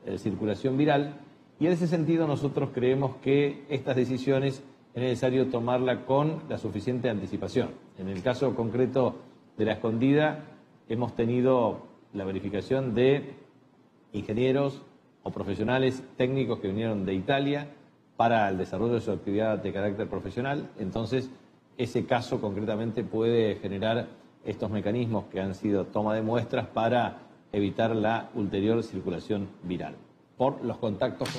eh, circulación viral, y en ese sentido nosotros creemos que estas decisiones es necesario tomarla con la suficiente anticipación. En el caso concreto de la escondida, hemos tenido la verificación de ingenieros o profesionales técnicos que vinieron de Italia para el desarrollo de su actividad de carácter profesional. Entonces, ese caso concretamente puede generar estos mecanismos que han sido toma de muestras para evitar la ulterior circulación viral por los contactos.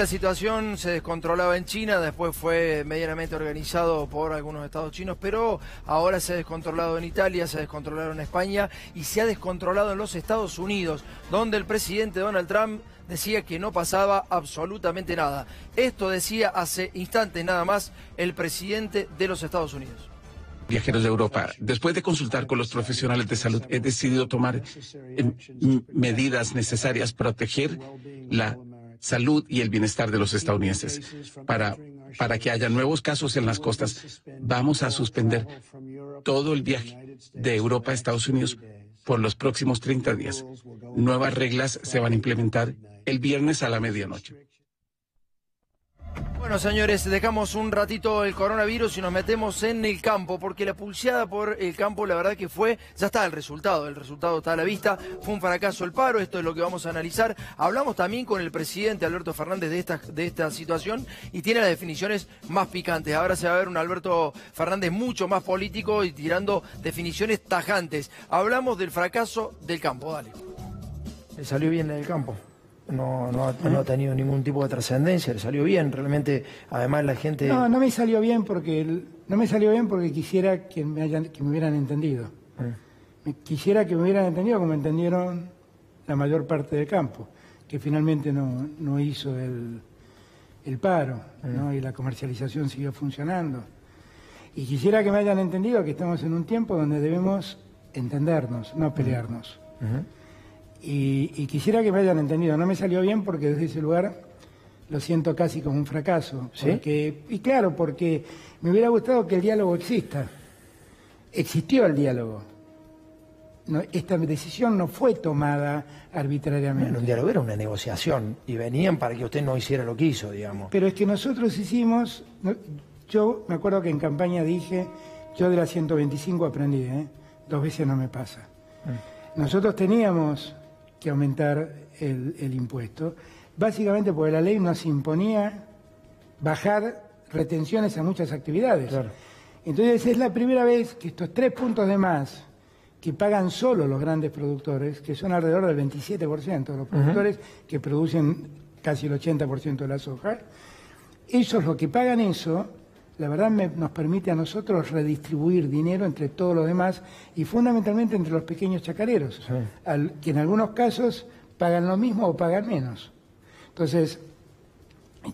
La situación se descontrolaba en China, después fue medianamente organizado por algunos estados chinos, pero ahora se ha descontrolado en Italia, se ha descontrolado en España y se ha descontrolado en los Estados Unidos, donde el presidente Donald Trump decía que no pasaba absolutamente nada. Esto decía hace instantes nada más el presidente de los Estados Unidos viajeros de Europa. Después de consultar con los profesionales de salud, he decidido tomar eh, medidas necesarias, proteger la salud y el bienestar de los estadounidenses. Para, para que haya nuevos casos en las costas, vamos a suspender todo el viaje de Europa a Estados Unidos por los próximos 30 días. Nuevas reglas se van a implementar el viernes a la medianoche. Bueno, señores, dejamos un ratito el coronavirus y nos metemos en el campo, porque la pulseada por el campo, la verdad que fue, ya está el resultado, el resultado está a la vista, fue un fracaso el paro, esto es lo que vamos a analizar. Hablamos también con el presidente Alberto Fernández de esta, de esta situación y tiene las definiciones más picantes. Ahora se va a ver un Alberto Fernández mucho más político y tirando definiciones tajantes. Hablamos del fracaso del campo, dale. Le salió bien en el campo no, no, ha, tenido ningún tipo de trascendencia, le salió bien, realmente, además la gente... No, no me salió bien porque, no me salió bien porque quisiera que me, hayan, que me hubieran entendido. Mm. Quisiera que me hubieran entendido como entendieron la mayor parte del campo, que finalmente no, no hizo el, el paro ¿no? Mm. y la comercialización siguió funcionando. Y quisiera que me hayan entendido que estamos en un tiempo donde debemos entendernos, no pelearnos. Y, quisiera que me hayan entendido, no me salió bien porque desde ese lugar lo siento casi como un fracaso. y claro, porque me hubiera gustado que el diálogo exista. Existió el diálogo. esta decisión no fue tomada arbitrariamente. un diálogo era una negociación y venían para que usted no hiciera lo que hizo, digamos. Pero es que nosotros hicimos, yo me acuerdo que en campaña dije, yo de la 125 aprendí, ¿eh? dos veces no me pasa. Mm. Nosotros teníamos que aumentar el, impuesto, básicamente porque la ley nos imponía bajar retenciones a muchas actividades. Entonces es la primera vez que estos tres puntos de más que pagan solo los grandes productores, que son alrededor del 27% de los productores que producen casi el 80% de la soja, ellos lo que pagan eso la verdad nos permite a nosotros redistribuir dinero entre todos los demás y fundamentalmente entre los pequeños chacareros, que en algunos casos pagan lo mismo o pagan menos. Entonces,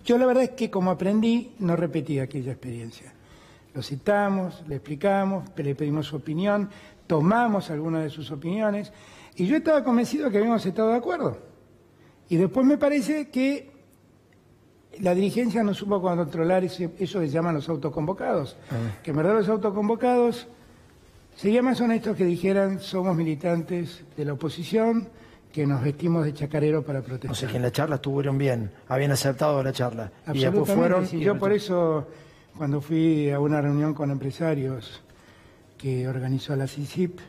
yo la verdad es que como aprendí, no repetí aquella experiencia. Lo citamos, le explicamos, le pedimos su opinión, tomamos algunas de sus opiniones y yo estaba convencido que habíamos estado de acuerdo. Y después me parece que la dirigencia no supo controlar eso que se llaman los autoconvocados. Ah. Que en verdad los autoconvocados sería más honesto que dijeran somos militantes de la oposición, que nos vestimos de chacarero para protestar. O sea que en la charla estuvieron bien, habían aceptado la charla. Y después fueron. yo por eso, cuando fui a una reunión con empresarios que organizó la CICIP,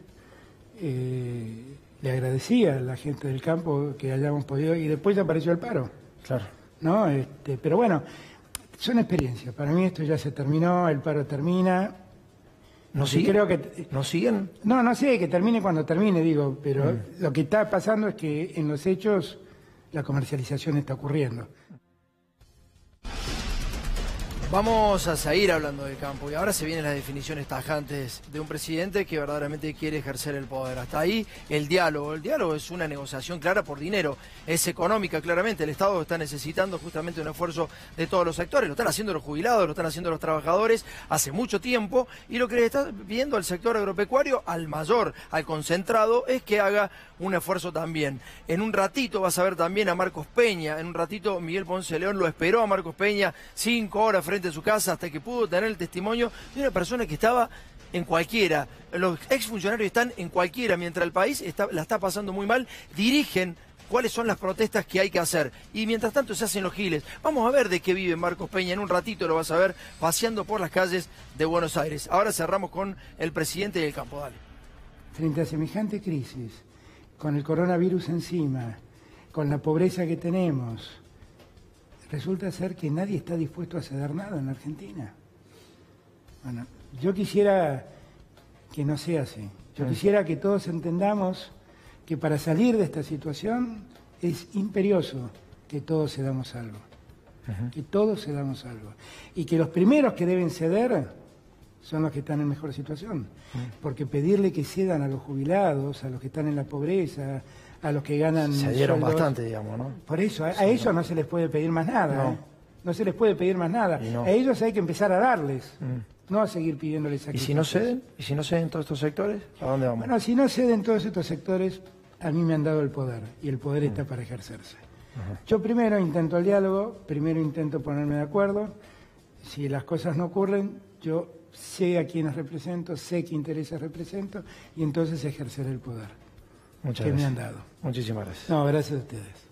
eh, le agradecía a la gente del campo que hayamos podido, y después apareció el paro. Claro. ¿No? Este, pero bueno, son experiencias. Para mí esto ya se terminó, el paro termina. ¿No siguen? Creo que, ¿No siguen? No, no sé, que termine cuando termine, digo, pero mm. lo que está pasando es que en los hechos la comercialización está ocurriendo. Vamos a seguir hablando del campo y ahora se vienen las definiciones tajantes de un presidente que verdaderamente quiere ejercer el poder. Hasta ahí el diálogo. El diálogo es una negociación clara por dinero, es económica claramente. El Estado está necesitando justamente un esfuerzo de todos los sectores. Lo están haciendo los jubilados, lo están haciendo los trabajadores hace mucho tiempo y lo que le está pidiendo al sector agropecuario, al mayor, al concentrado, es que haga un esfuerzo también. En un ratito vas a ver también a Marcos Peña. En un ratito Miguel Ponce León lo esperó a Marcos Peña cinco horas frente de su casa hasta que pudo tener el testimonio de una persona que estaba en cualquiera. Los exfuncionarios están en cualquiera, mientras el país la está pasando muy mal, dirigen cuáles son las protestas que hay que hacer. Y mientras tanto se hacen los giles. Vamos a ver de qué vive Marcos Peña. En un ratito lo vas a ver paseando por las calles de Buenos Aires. Ahora cerramos con el presidente del campo. Dale. Frente a semejante crisis, con el coronavirus encima, con la pobreza que tenemos, resulta ser que nadie está dispuesto a ceder nada en la Argentina. Bueno, yo quisiera que no sea así. Yo quisiera que todos entendamos que para salir de esta situación es imperioso que todos cedamos algo. Que todos cedamos algo. Y que los primeros que deben ceder son los que están en mejor situación. Mm. Porque pedirle que cedan a los jubilados, a los que están en la pobreza, a los que ganan. Se dieron bastante, digamos, ¿no? Por eso, a, ellos no. se les puede pedir más nada. No, ¿eh? no se les puede pedir más nada. A ellos hay que empezar a darles. Mm. No a seguir pidiéndoles ¿Y si no ceden? ¿Y si no ceden todos estos sectores? ¿A dónde vamos? Bueno, si no ceden todos estos sectores, a mí me han dado el poder. Y el poder está mm. para ejercerse. Yo primero intento el diálogo, primero intento ponerme de acuerdo. Si las cosas no ocurren, yo sé a quiénes represento, sé qué intereses represento y entonces ejerceré el poder. Muchas que me han dado. Muchísimas gracias. No, gracias a ustedes.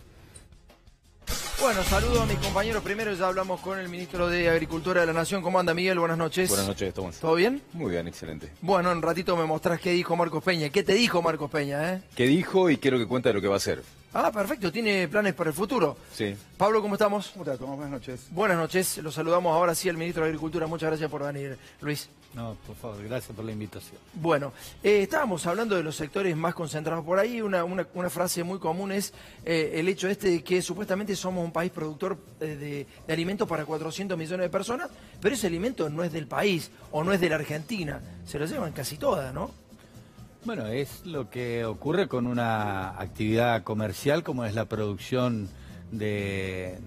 Bueno, saludo a mis compañeros. Primero ya hablamos con el ministro de Agricultura de la Nación. ¿Cómo anda, Miguel? Buenas noches. Buenas noches, Tomás. ¿Todo bien? Muy bien, excelente. Bueno, en un ratito me mostrás qué dijo Marcos Peña. ¿Qué te dijo Marcos Peña, eh? ¿Qué dijo y quiero que cuente de lo que va a hacer? Ah, perfecto. ¿Tiene planes para el futuro? Sí. Pablo, ¿cómo estamos? ¿Cómo estás, Tomás? Buenas noches. Buenas noches. Lo saludamos ahora sí al ministro de Agricultura. Muchas gracias por venir, Luis. No, por favor, gracias por la invitación. Bueno, eh, estábamos hablando de los sectores más concentrados por ahí. Una, una, frase muy común es eh, el hecho este de que supuestamente somos un país productor eh, de, alimentos para 400 millones de personas, pero ese alimento no es del país o no es de la Argentina. Se lo llevan casi todas, ¿no? Bueno, es lo que ocurre con una actividad comercial como es la producción de,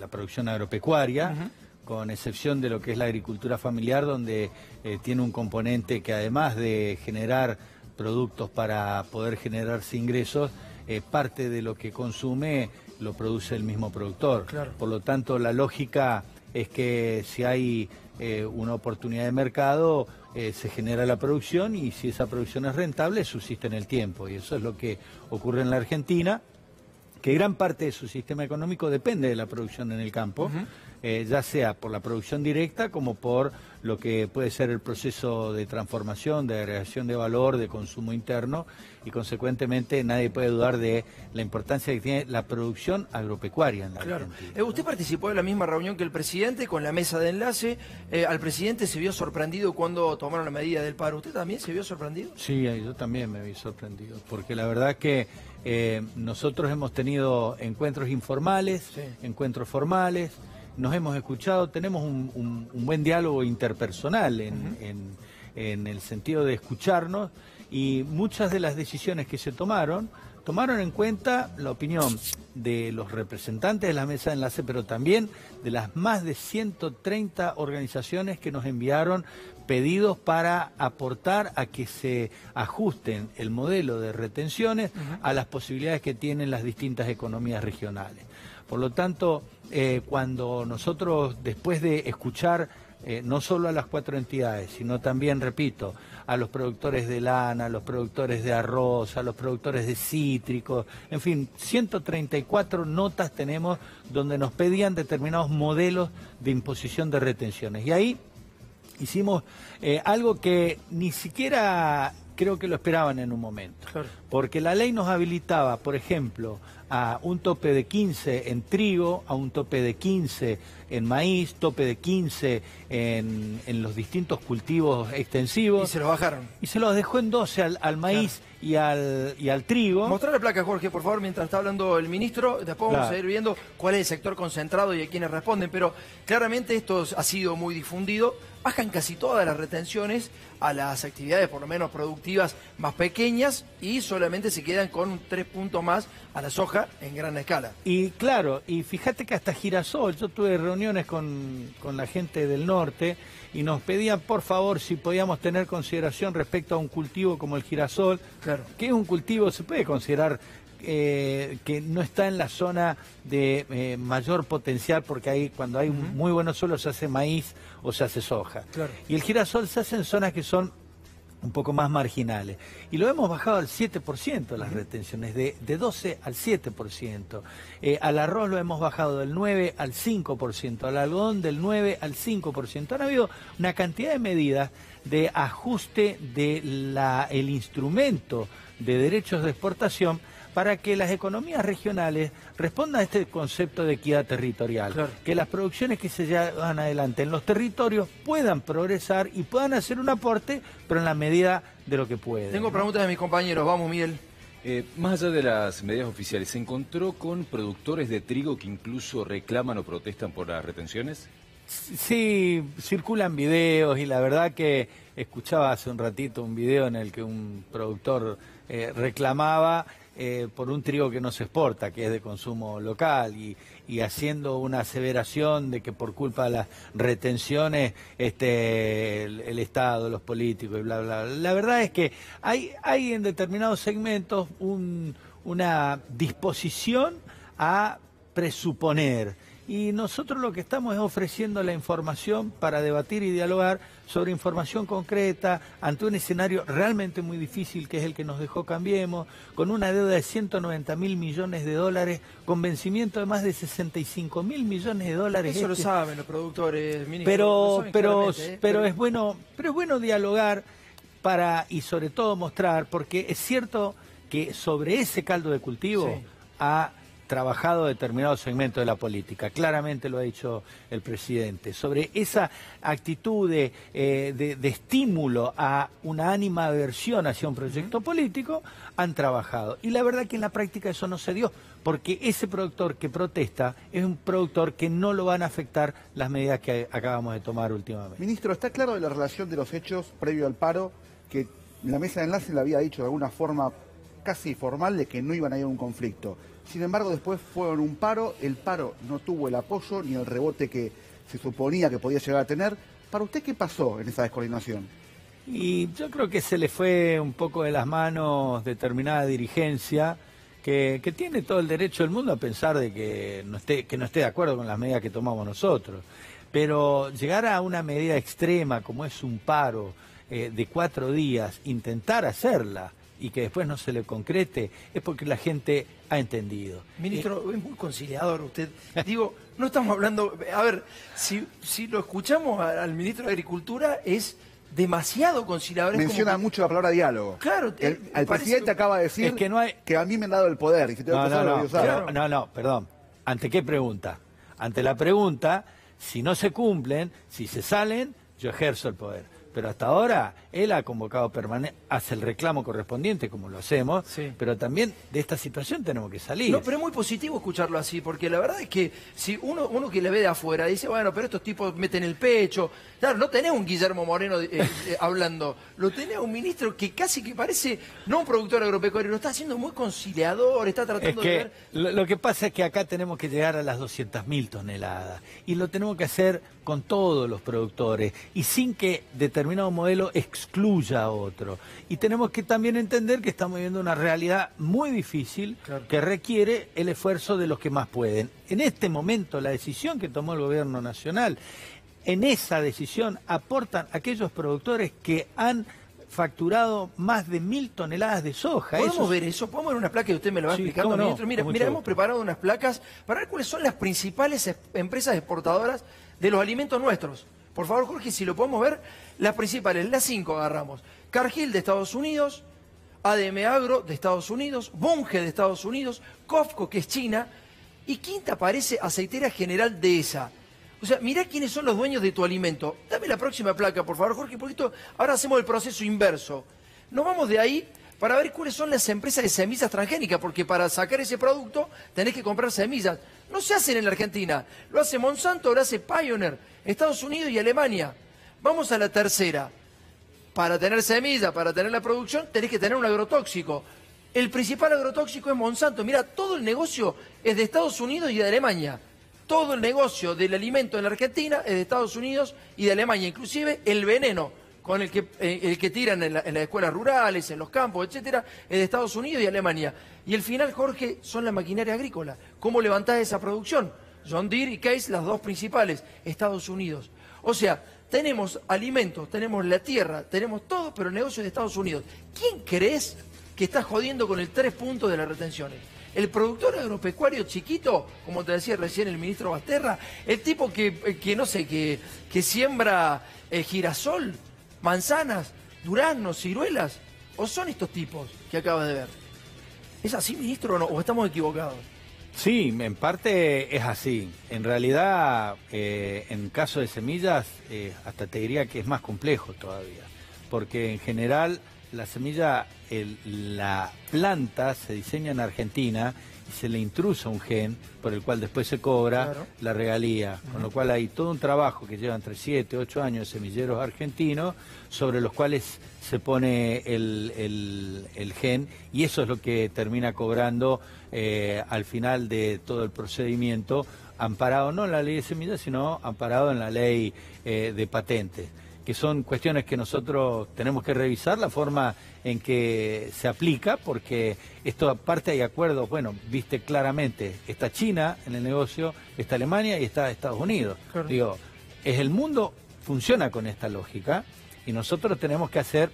la producción agropecuaria con excepción de lo que es la agricultura familiar, donde eh, tiene un componente que además de generar productos para poder generarse ingresos, eh, parte de lo que consume lo produce el mismo productor. Por lo tanto, la lógica es que si hay eh, una oportunidad de mercado, se genera la producción y si esa producción es rentable, subsiste en el tiempo. Y eso es lo que ocurre en la Argentina, que gran parte de su sistema económico depende de la producción en el campo. Eh, ya sea por la producción directa como por lo que puede ser el proceso de transformación, de agregación de valor, de consumo interno y consecuentemente nadie puede dudar de la importancia que tiene la producción agropecuaria en la claro. Eh, usted participó en la misma reunión que el presidente con la mesa de enlace. Eh, al presidente se vio sorprendido cuando tomaron la medida del paro. ¿Usted también se vio sorprendido? Sí, yo también me vi sorprendido, porque la verdad que nosotros hemos tenido encuentros informales, encuentros formales nos hemos escuchado, tenemos un, buen diálogo interpersonal en, el sentido de escucharnos y muchas de las decisiones que se tomaron tomaron en cuenta la opinión de los representantes de la mesa de enlace, pero también de las más de 130 organizaciones que nos enviaron pedidos para aportar a que se ajusten el modelo de retenciones a las posibilidades que tienen las distintas economías regionales. Por lo tanto, eh, cuando nosotros, después de escuchar eh, no solo a las cuatro entidades, sino también, repito, a los productores de lana, a los productores de arroz, a los productores de cítricos, en fin, 134 notas tenemos donde nos pedían determinados modelos de imposición de retenciones. Y ahí hicimos eh, algo que ni siquiera creo que lo esperaban en un momento. Porque la ley nos habilitaba, por ejemplo, a un tope de 15 en trigo, a un tope de 15 en maíz, tope de 15 en, en los distintos cultivos extensivos. Y se lo bajaron. Y se los dejó en 12 al, al maíz y, al, y al trigo. Mostrar la placa, Jorge, por favor, mientras está hablando el ministro. Después vamos a ir viendo cuál es el sector concentrado y a quiénes responden. Pero claramente esto ha sido muy difundido. Bajan casi todas las retenciones a las actividades, por lo menos productivas, más pequeñas y solamente se quedan con tres puntos más a la soja en gran escala. Y claro, y fíjate que hasta girasol, yo tuve reuniones con, con la gente del norte y nos pedían por favor si podíamos tener consideración respecto a un cultivo como el girasol, Claro. que es un cultivo, se puede considerar eh, que no está en la zona de eh, mayor potencial porque ahí cuando hay muy buenos suelos se hace maíz o se hace soja. Claro. Y el girasol se hace en zonas que son un poco más marginales. Y lo hemos bajado al 7% las retenciones, de, de 12 al 7%. Eh, al arroz lo hemos bajado del 9 al 5%, al algodón del 9 al 5%. Han habido una cantidad de medidas de ajuste del el instrumento de derechos de exportación para que las economías regionales respondan a este concepto de equidad territorial, Claro. que las producciones que se llevan adelante en los territorios puedan progresar y puedan hacer un aporte, pero en la medida de lo que pueden. Tengo preguntas de mis compañeros. Vamos, Miguel. Eh, más allá de las medidas oficiales, ¿se encontró con productores de trigo que incluso reclaman o protestan por las retenciones? Sí, circulan videos y la verdad que escuchaba hace un ratito un video en el que un productor eh, reclamaba eh, por un trigo que no se exporta, que es de consumo local, y, y haciendo una aseveración de que por culpa de las retenciones este, el, Estado, los políticos y bla, bla, bla. La verdad es que hay, hay en determinados segmentos un- una disposición a presuponer. Y nosotros lo que estamos es ofreciendo la información para debatir y dialogar sobre información concreta ante un escenario realmente muy difícil que es el que nos dejó Cambiemos, con una deuda de 190 mil millones de dólares, con vencimiento de más de 65 mil millones de dólares. Eso lo este- saben los productores, ministro. pero saben pero ¿eh? pero es bueno pero es bueno dialogar para y sobre todo mostrar porque es cierto que sobre ese caldo de cultivo Sí. ha trabajado determinado segmento de la política, claramente lo ha dicho el presidente, sobre esa actitud de, eh, de- de estímulo a una ánima aversión hacia un proyecto político, han trabajado. Y la verdad que en la práctica eso no se dio, porque ese productor que protesta es un productor que no lo van a afectar las medidas que acabamos de tomar últimamente. Ministro, está claro de la relación de los hechos previo al paro, que la mesa de enlace le había dicho de alguna forma casi formal de que no iban a ir a un conflicto. Sin embargo, después fueron un paro, el paro no tuvo el apoyo ni el rebote que se suponía que podía llegar a tener. ¿Para usted qué pasó en esa descoordinación? Y yo creo que se le fue un poco de las manos determinada dirigencia que, tiene todo el derecho del mundo a pensar de que no esté, que no esté de acuerdo con las medidas que tomamos nosotros. Pero llegar a una medida extrema como es un paro eh, de cuatro días, intentar hacerla y que después no se le concrete, es porque la gente ha entendido. Ministro, es muy conciliador usted. Digo, no estamos hablando. A ver, si, si lo escuchamos al ministro de Agricultura, es demasiado conciliador. como Menciona que- mucho la palabra diálogo. Claro, el, eh, el parece presidente que- acaba de decir Es que no hay- a mí me han dado el poder. Y si tengo No, que no, no, pero- no, no, perdón. ¿Ante qué pregunta? Ante la pregunta, si no se cumplen, si se salen, yo ejerzo el poder. Pero hasta ahora él ha convocado permanente, hace el reclamo correspondiente, como lo hacemos, Sí. pero también de esta situación tenemos que salir. No, pero es muy positivo escucharlo así, porque la verdad es que si uno, uno que le ve de afuera dice, bueno, pero estos tipos meten el pecho. Claro, no tenés un Guillermo Moreno eh, eh, hablando, lo tenés un ministro que casi que parece, no un productor agropecuario, lo está haciendo muy conciliador, está Es tratando de ver. lo, lo que pasa es que acá tenemos que llegar a las 200.000 toneladas y lo tenemos que hacer con todos los productores y sin que determinado modelo excluya a otro. Y tenemos que también entender que estamos viviendo una realidad muy difícil Claro. que requiere el esfuerzo de los que más pueden. En este momento la decisión que tomó el gobierno nacional, en esa decisión aportan aquellos productores que han facturado más de mil toneladas de soja. ¿Podemos Eso- ver eso? ¿Podemos ver una placa y usted me lo va Sí, explicando, no, ministro? Mira, mira, hemos preparado unas placas para ver cuáles son las principales es- empresas exportadoras de los alimentos nuestros. Por favor, Jorge, si lo podemos ver, las principales, las cinco agarramos. Cargill de Estados Unidos, ADM Agro de Estados Unidos, Bunge de Estados Unidos, COFCO que es China, y quinta aparece Aceitera General de esa. O sea, mirá quiénes son los dueños de tu alimento. Dame la próxima placa, por favor, Jorge, porque esto, ahora hacemos el proceso inverso. Nos vamos de ahí para ver cuáles son las empresas de semillas transgénicas, porque para sacar ese producto tenés que comprar semillas. No se hacen en la Argentina, lo hace Monsanto, lo hace Pioneer, Estados Unidos y Alemania. Vamos a la tercera. Para tener semillas, para tener la producción, tenés que tener un agrotóxico. El principal agrotóxico es Monsanto. Mira, todo el negocio es de Estados Unidos y de Alemania. Todo el negocio del alimento en la Argentina es de Estados Unidos y de Alemania. Inclusive el veneno con el que, eh, el que tiran en, las escuelas rurales, en los campos, etcétera, de Estados Unidos y Alemania. Y el final, Jorge, son la maquinaria agrícola. ¿Cómo levantás esa producción? John Deere y Case, las dos principales, Estados Unidos. O sea, tenemos alimentos, tenemos la tierra, tenemos todo, pero el negocio es de Estados Unidos. ¿Quién crees que está jodiendo con el tres puntos de las retenciones? El productor agropecuario chiquito, como te decía recién el ministro Basterra, el tipo que, eh, que no sé, que, que siembra eh, girasol, manzanas, duraznos, ciruelas, o son estos tipos que acabas de ver. ¿Es así, ministro, o no? ¿O estamos equivocados? Sí, en parte es así. En realidad, eh, en caso de semillas, eh, hasta te diría que es más complejo todavía, porque en general la semilla, la planta se diseña en Argentina se le intrusa un gen por el cual después se cobra la regalía, con lo cual hay todo un trabajo que lleva entre 7, 8 años de semilleros argentinos sobre los cuales se pone el, gen y eso es lo que termina cobrando eh, al final de todo el procedimiento, amparado no en la ley de semillas, sino amparado en la ley eh, de patentes que son cuestiones que nosotros tenemos que revisar, la forma en que se aplica, porque esto aparte hay acuerdos, bueno, viste claramente, está China en el negocio, está Alemania y está Estados Unidos. Digo, es el mundo funciona con esta lógica y nosotros tenemos que hacer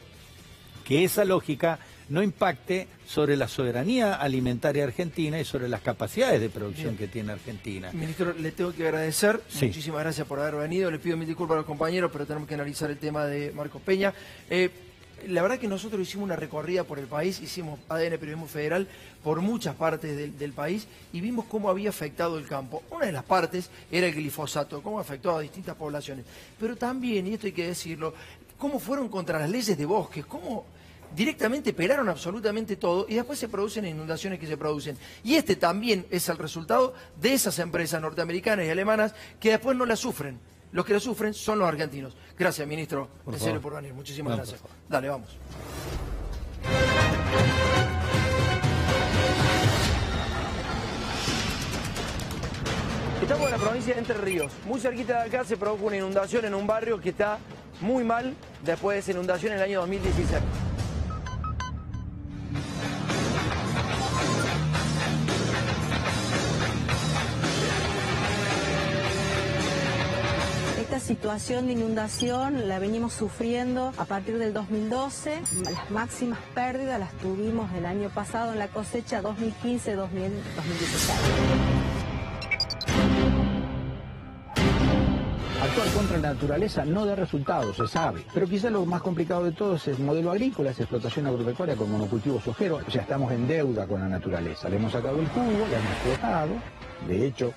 que esa lógica no impacte sobre la soberanía alimentaria argentina y sobre las capacidades de producción que tiene Argentina. Ministro, le tengo que agradecer. Muchísimas gracias por haber venido. Le pido mil disculpas a los compañeros, pero tenemos que analizar el tema de Marcos Peña. Eh, la verdad que nosotros hicimos una recorrida por el país, hicimos ADN Periodismo Federal por muchas partes del, del, país y vimos cómo había afectado el campo. Una de las partes era el glifosato, cómo afectó a distintas poblaciones. Pero también, y esto hay que decirlo, cómo fueron contra las leyes de bosques, cómo directamente pelaron absolutamente todo y después se producen inundaciones que se producen. Y este también es el resultado de esas empresas norteamericanas y alemanas que después no la sufren. Los que la sufren son los argentinos. Gracias, ministro. Por en serio por venir. Muchísimas gracias. Dale, vamos. Estamos en la provincia de Entre Ríos. Muy cerquita de acá se produjo una inundación en un barrio que está muy mal después de esa inundación en el año 2016. Situación de inundación la venimos sufriendo a partir del 2012. Las máximas pérdidas las tuvimos el año pasado en la cosecha 2015-2016. Actuar contra la naturaleza no da resultados, se sabe. Pero quizá lo más complicado de todo es el modelo agrícola, es explotación agropecuaria con monocultivos sojeros. O sea, estamos en deuda con la naturaleza. Le hemos sacado el jugo, le hemos explotado. De hecho,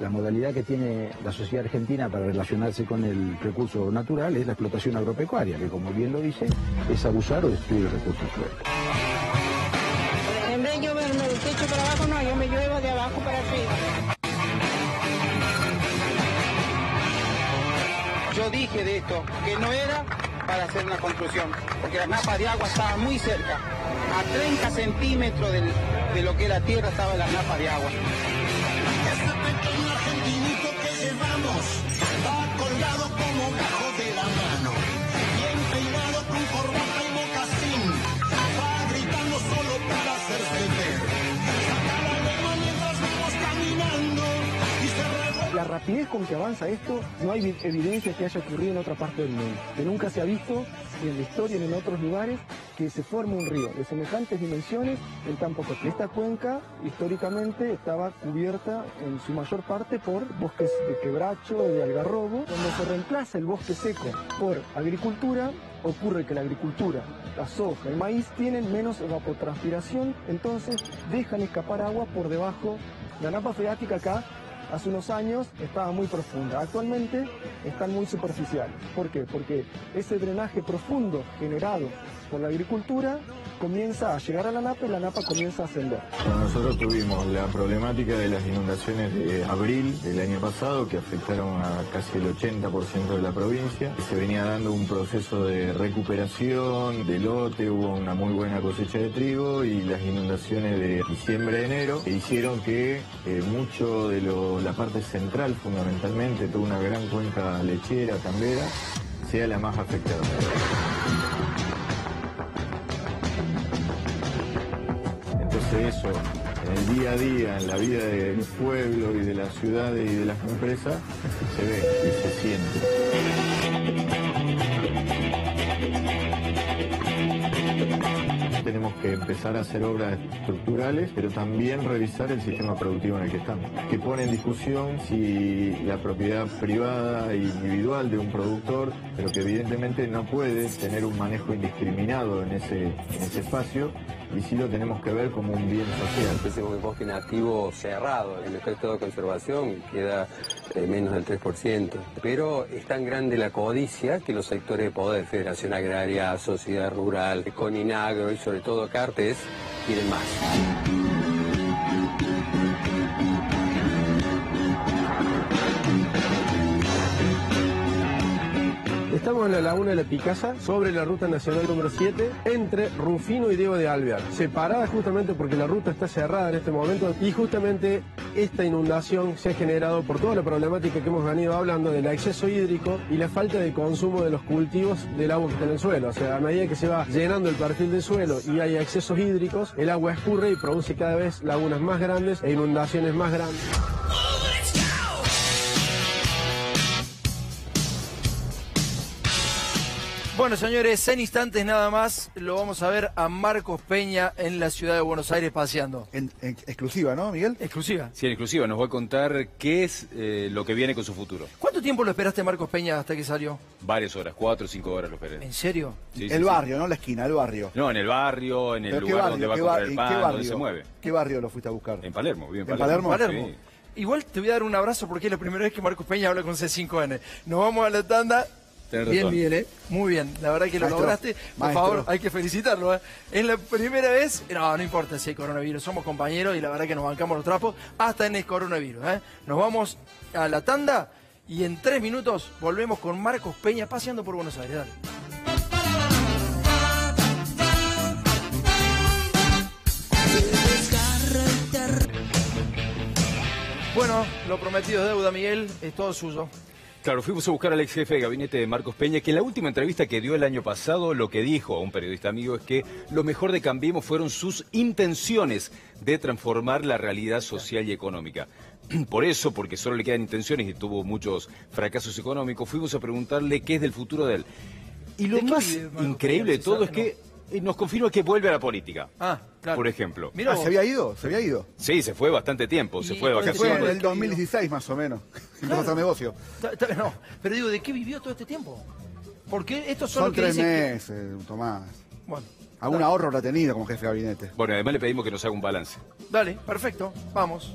la modalidad que tiene la sociedad argentina para relacionarse con el recurso natural es la explotación agropecuaria, que como bien lo dice, es abusar o destruir recursos sueltos. En vez de lloverme del techo para abajo, no, yo me lluevo de abajo para arriba. Yo dije de esto, que no era para hacer una construcción, porque la napa de agua estaba muy cerca, a 30 centímetros de lo que era tierra estaba la napa de agua. Rapidez con que avanza esto, no hay evidencia que haya ocurrido en otra parte del mundo, que nunca se ha visto en la historia ni en otros lugares que se forme un río de semejantes dimensiones en tan poco tiempo. Esta cuenca históricamente estaba cubierta en su mayor parte por bosques de quebracho, de algarrobo. Cuando se reemplaza el bosque seco por agricultura, ocurre que la agricultura, la soja, el maíz tienen menos evapotranspiración, entonces dejan escapar agua por debajo. La napa freática acá hace unos años estaba muy profunda. Actualmente están muy superficiales. ¿Por qué? Porque ese drenaje profundo generado por la agricultura comienza a llegar a la napa y la napa comienza a ascender. Nosotros tuvimos la problemática de las inundaciones de abril del año pasado que afectaron a casi el 80% de la provincia. Se venía dando un proceso de recuperación de lote, hubo una muy buena cosecha de trigo y las inundaciones de diciembre-enero hicieron que eh, mucho de la parte central fundamentalmente, toda una gran cuenca lechera, tambera, sea la más afectada. Eso, en el día a día, en la vida del pueblo y de las ciudades y de las empresas, se ve y se siente. Tenemos que empezar a hacer obras estructurales, pero también revisar el sistema productivo en el que estamos, que pone en discusión si la propiedad privada e individual de un productor, pero que evidentemente no puede tener un manejo indiscriminado en ese, en ese espacio, y sí lo tenemos que ver como un bien social. Pensemos que el bosque nativo cerrado, en efecto de conservación, queda eh, menos del 3%. Pero es tan grande la codicia que los sectores de poder, Federación Agraria, Sociedad Rural, Coninagro y sobre todo Cartes, quieren más. En la laguna de la Picasa, sobre la ruta nacional número 7, entre Rufino y Diego de Alvear. Separada justamente porque la ruta está cerrada en este momento y justamente esta inundación se ha generado por toda la problemática que hemos venido hablando del exceso hídrico y la falta de consumo de los cultivos del agua que está en el suelo. O sea, a medida que se va llenando el perfil del suelo y hay excesos hídricos, el agua escurre y produce cada vez lagunas más grandes e inundaciones más grandes. Bueno, señores, en instantes nada más lo vamos a ver a Marcos Peña en la ciudad de Buenos Aires paseando. En, en exclusiva, ¿no, Miguel? Exclusiva. Sí, en exclusiva nos va a contar qué es eh, lo que viene con su futuro. ¿Cuánto tiempo lo esperaste a Marcos Peña hasta que salió? Varias horas, cuatro o cinco horas lo esperé. ¿En serio? Sí, el sí. barrio, ¿no? La esquina, el barrio. No, en el barrio, en el ¿Pero qué lugar barrio? donde va a ¿Qué comprar el en pan, qué donde barrio? se mueve. ¿Qué barrio lo fuiste a buscar? En Palermo, bien ¿En Palermo? Palermo. Sí. Igual te voy a dar un abrazo porque es la primera vez que Marcos Peña habla con C5N. Nos vamos a la tanda. Tenés bien, razón. Miguel, ¿eh? Muy bien. La verdad que lo Maestro, lograste. Por maestro. favor, hay que felicitarlo. ¿eh? Es la primera vez. No, no importa si hay coronavirus. Somos compañeros y la verdad que nos bancamos los trapos hasta en el coronavirus. ¿eh? Nos vamos a la tanda y en tres minutos volvemos con Marcos Peña paseando por Buenos Aires. Dale. Bueno, lo prometido es deuda, Miguel. Es todo suyo. Claro, fuimos a buscar al ex jefe de gabinete de Marcos Peña, que en la última entrevista que dio el año pasado, lo que dijo a un periodista amigo es que lo mejor de Cambiemos fueron sus intenciones de transformar la realidad social y económica. Por eso, porque solo le quedan intenciones y tuvo muchos fracasos económicos, fuimos a preguntarle qué es del futuro de él. Y lo ¿De qué más increíble de todo ¿Se es que eh, nos confirma que vuelve a la política. Ah, claro. Por ejemplo. Mira Ah. ¿se había ido? ¿Se había ido? Sí, se fue bastante tiempo, se Y fue de entonces Fue en vacaciones. el 2016 más o menos. Empezó a hacer negocio. No, pero digo, ¿de qué vivió todo este tiempo? Porque estos son, Son los que tres dicen que- meses, Tomás. Bueno, Algún ahorro habrá tenido como jefe de gabinete. Bueno, además le pedimos que nos haga un balance. dale, perfecto, vamos.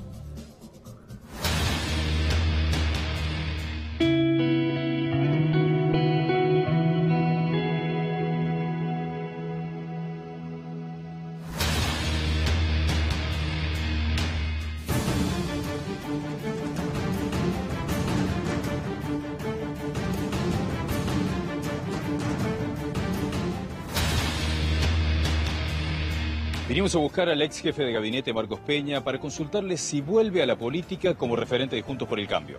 Vinimos a buscar al ex jefe de gabinete Marcos Peña para consultarle si vuelve a la política como referente de Juntos por el Cambio.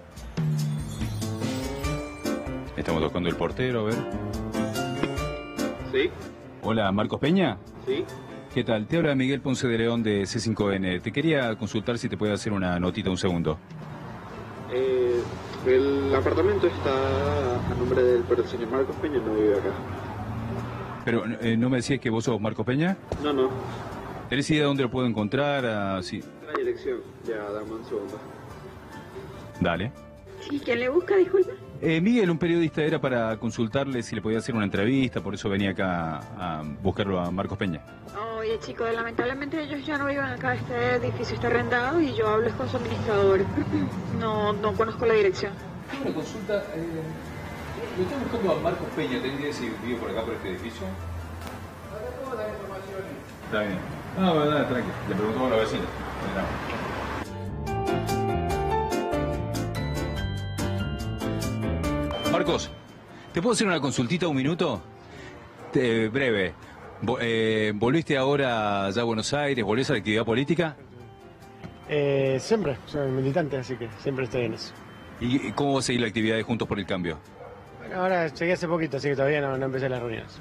Estamos tocando el portero, a ver. Sí, Hola, Marcos Peña. sí. ¿Qué tal? Te habla Miguel Ponce de León de C5N. Te quería consultar si te puede hacer una notita un segundo. Eh, el apartamento está a nombre del pero el señor Marcos Peña no vive acá. Pero eh, no me decías que vos sos Marcos Peña. No, no. ¿Tenés idea de dónde lo puedo encontrar? Ah, sí. La dirección. Ya, dame un segundo. Dale. ¿Y quién le busca, disculpa? Eh, Miguel, un periodista, era para consultarle si le podía hacer una entrevista, por eso venía acá a buscarlo a Marcos Peña. Oye, chicos, lamentablemente ellos ya no viven acá. Este edificio está arrendado y yo hablo con su administrador. No, no conozco la dirección. Una consulta. Eh, estoy buscando a Marcos Peña. ¿Tenés idea si vive por acá, por este edificio? Está bien. Ah, verdad, tranqui. Le preguntamos a la vecina. Marcos, ¿te puedo hacer una consultita un minuto? Te- breve. Vo- eh, ¿Volviste ahora ya a Buenos Aires? ¿Volvés a la actividad política? Eh, siempre, soy militante, así que siempre estoy en eso. ¿Y y cómo va a seguir la actividad de Juntos por el Cambio? Bueno, ahora llegué hace poquito, así que todavía no, no empecé las reuniones.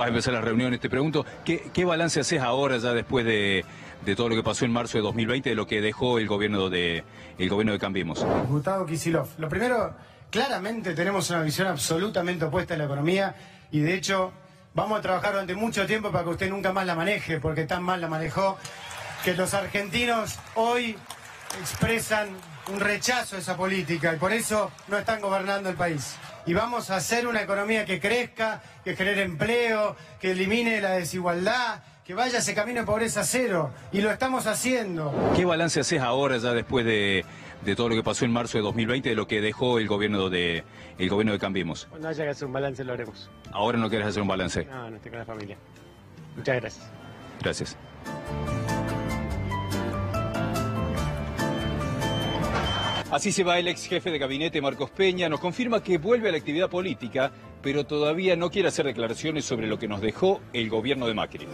Va a empezar las reuniones. Te pregunto, ¿qué, qué balance haces ahora ya después de, de todo lo que pasó en marzo de 2020, de lo que dejó el gobierno de, el gobierno de Cambiemos? Gustavo Kisilov. Lo primero, claramente tenemos una visión absolutamente opuesta de la economía y de hecho vamos a trabajar durante mucho tiempo para que usted nunca más la maneje, porque tan mal la manejó que los argentinos hoy expresan un rechazo a esa política y por eso no están gobernando el país. Y vamos a hacer una economía que crezca, que genere empleo, que elimine la desigualdad, que vaya ese camino de pobreza cero. Y lo estamos haciendo. ¿Qué balance haces ahora ya después de, de todo lo que pasó en marzo de 2020, de lo que dejó el gobierno de, el gobierno de Cambiemos? Cuando haya que hacer un balance lo haremos. Ahora no quieres hacer un balance. No, no estoy con la familia. Muchas gracias. Gracias. Así se va el ex jefe de gabinete Marcos Peña, nos confirma que vuelve a la actividad política, pero todavía no quiere hacer declaraciones sobre lo que nos dejó el gobierno de Macri.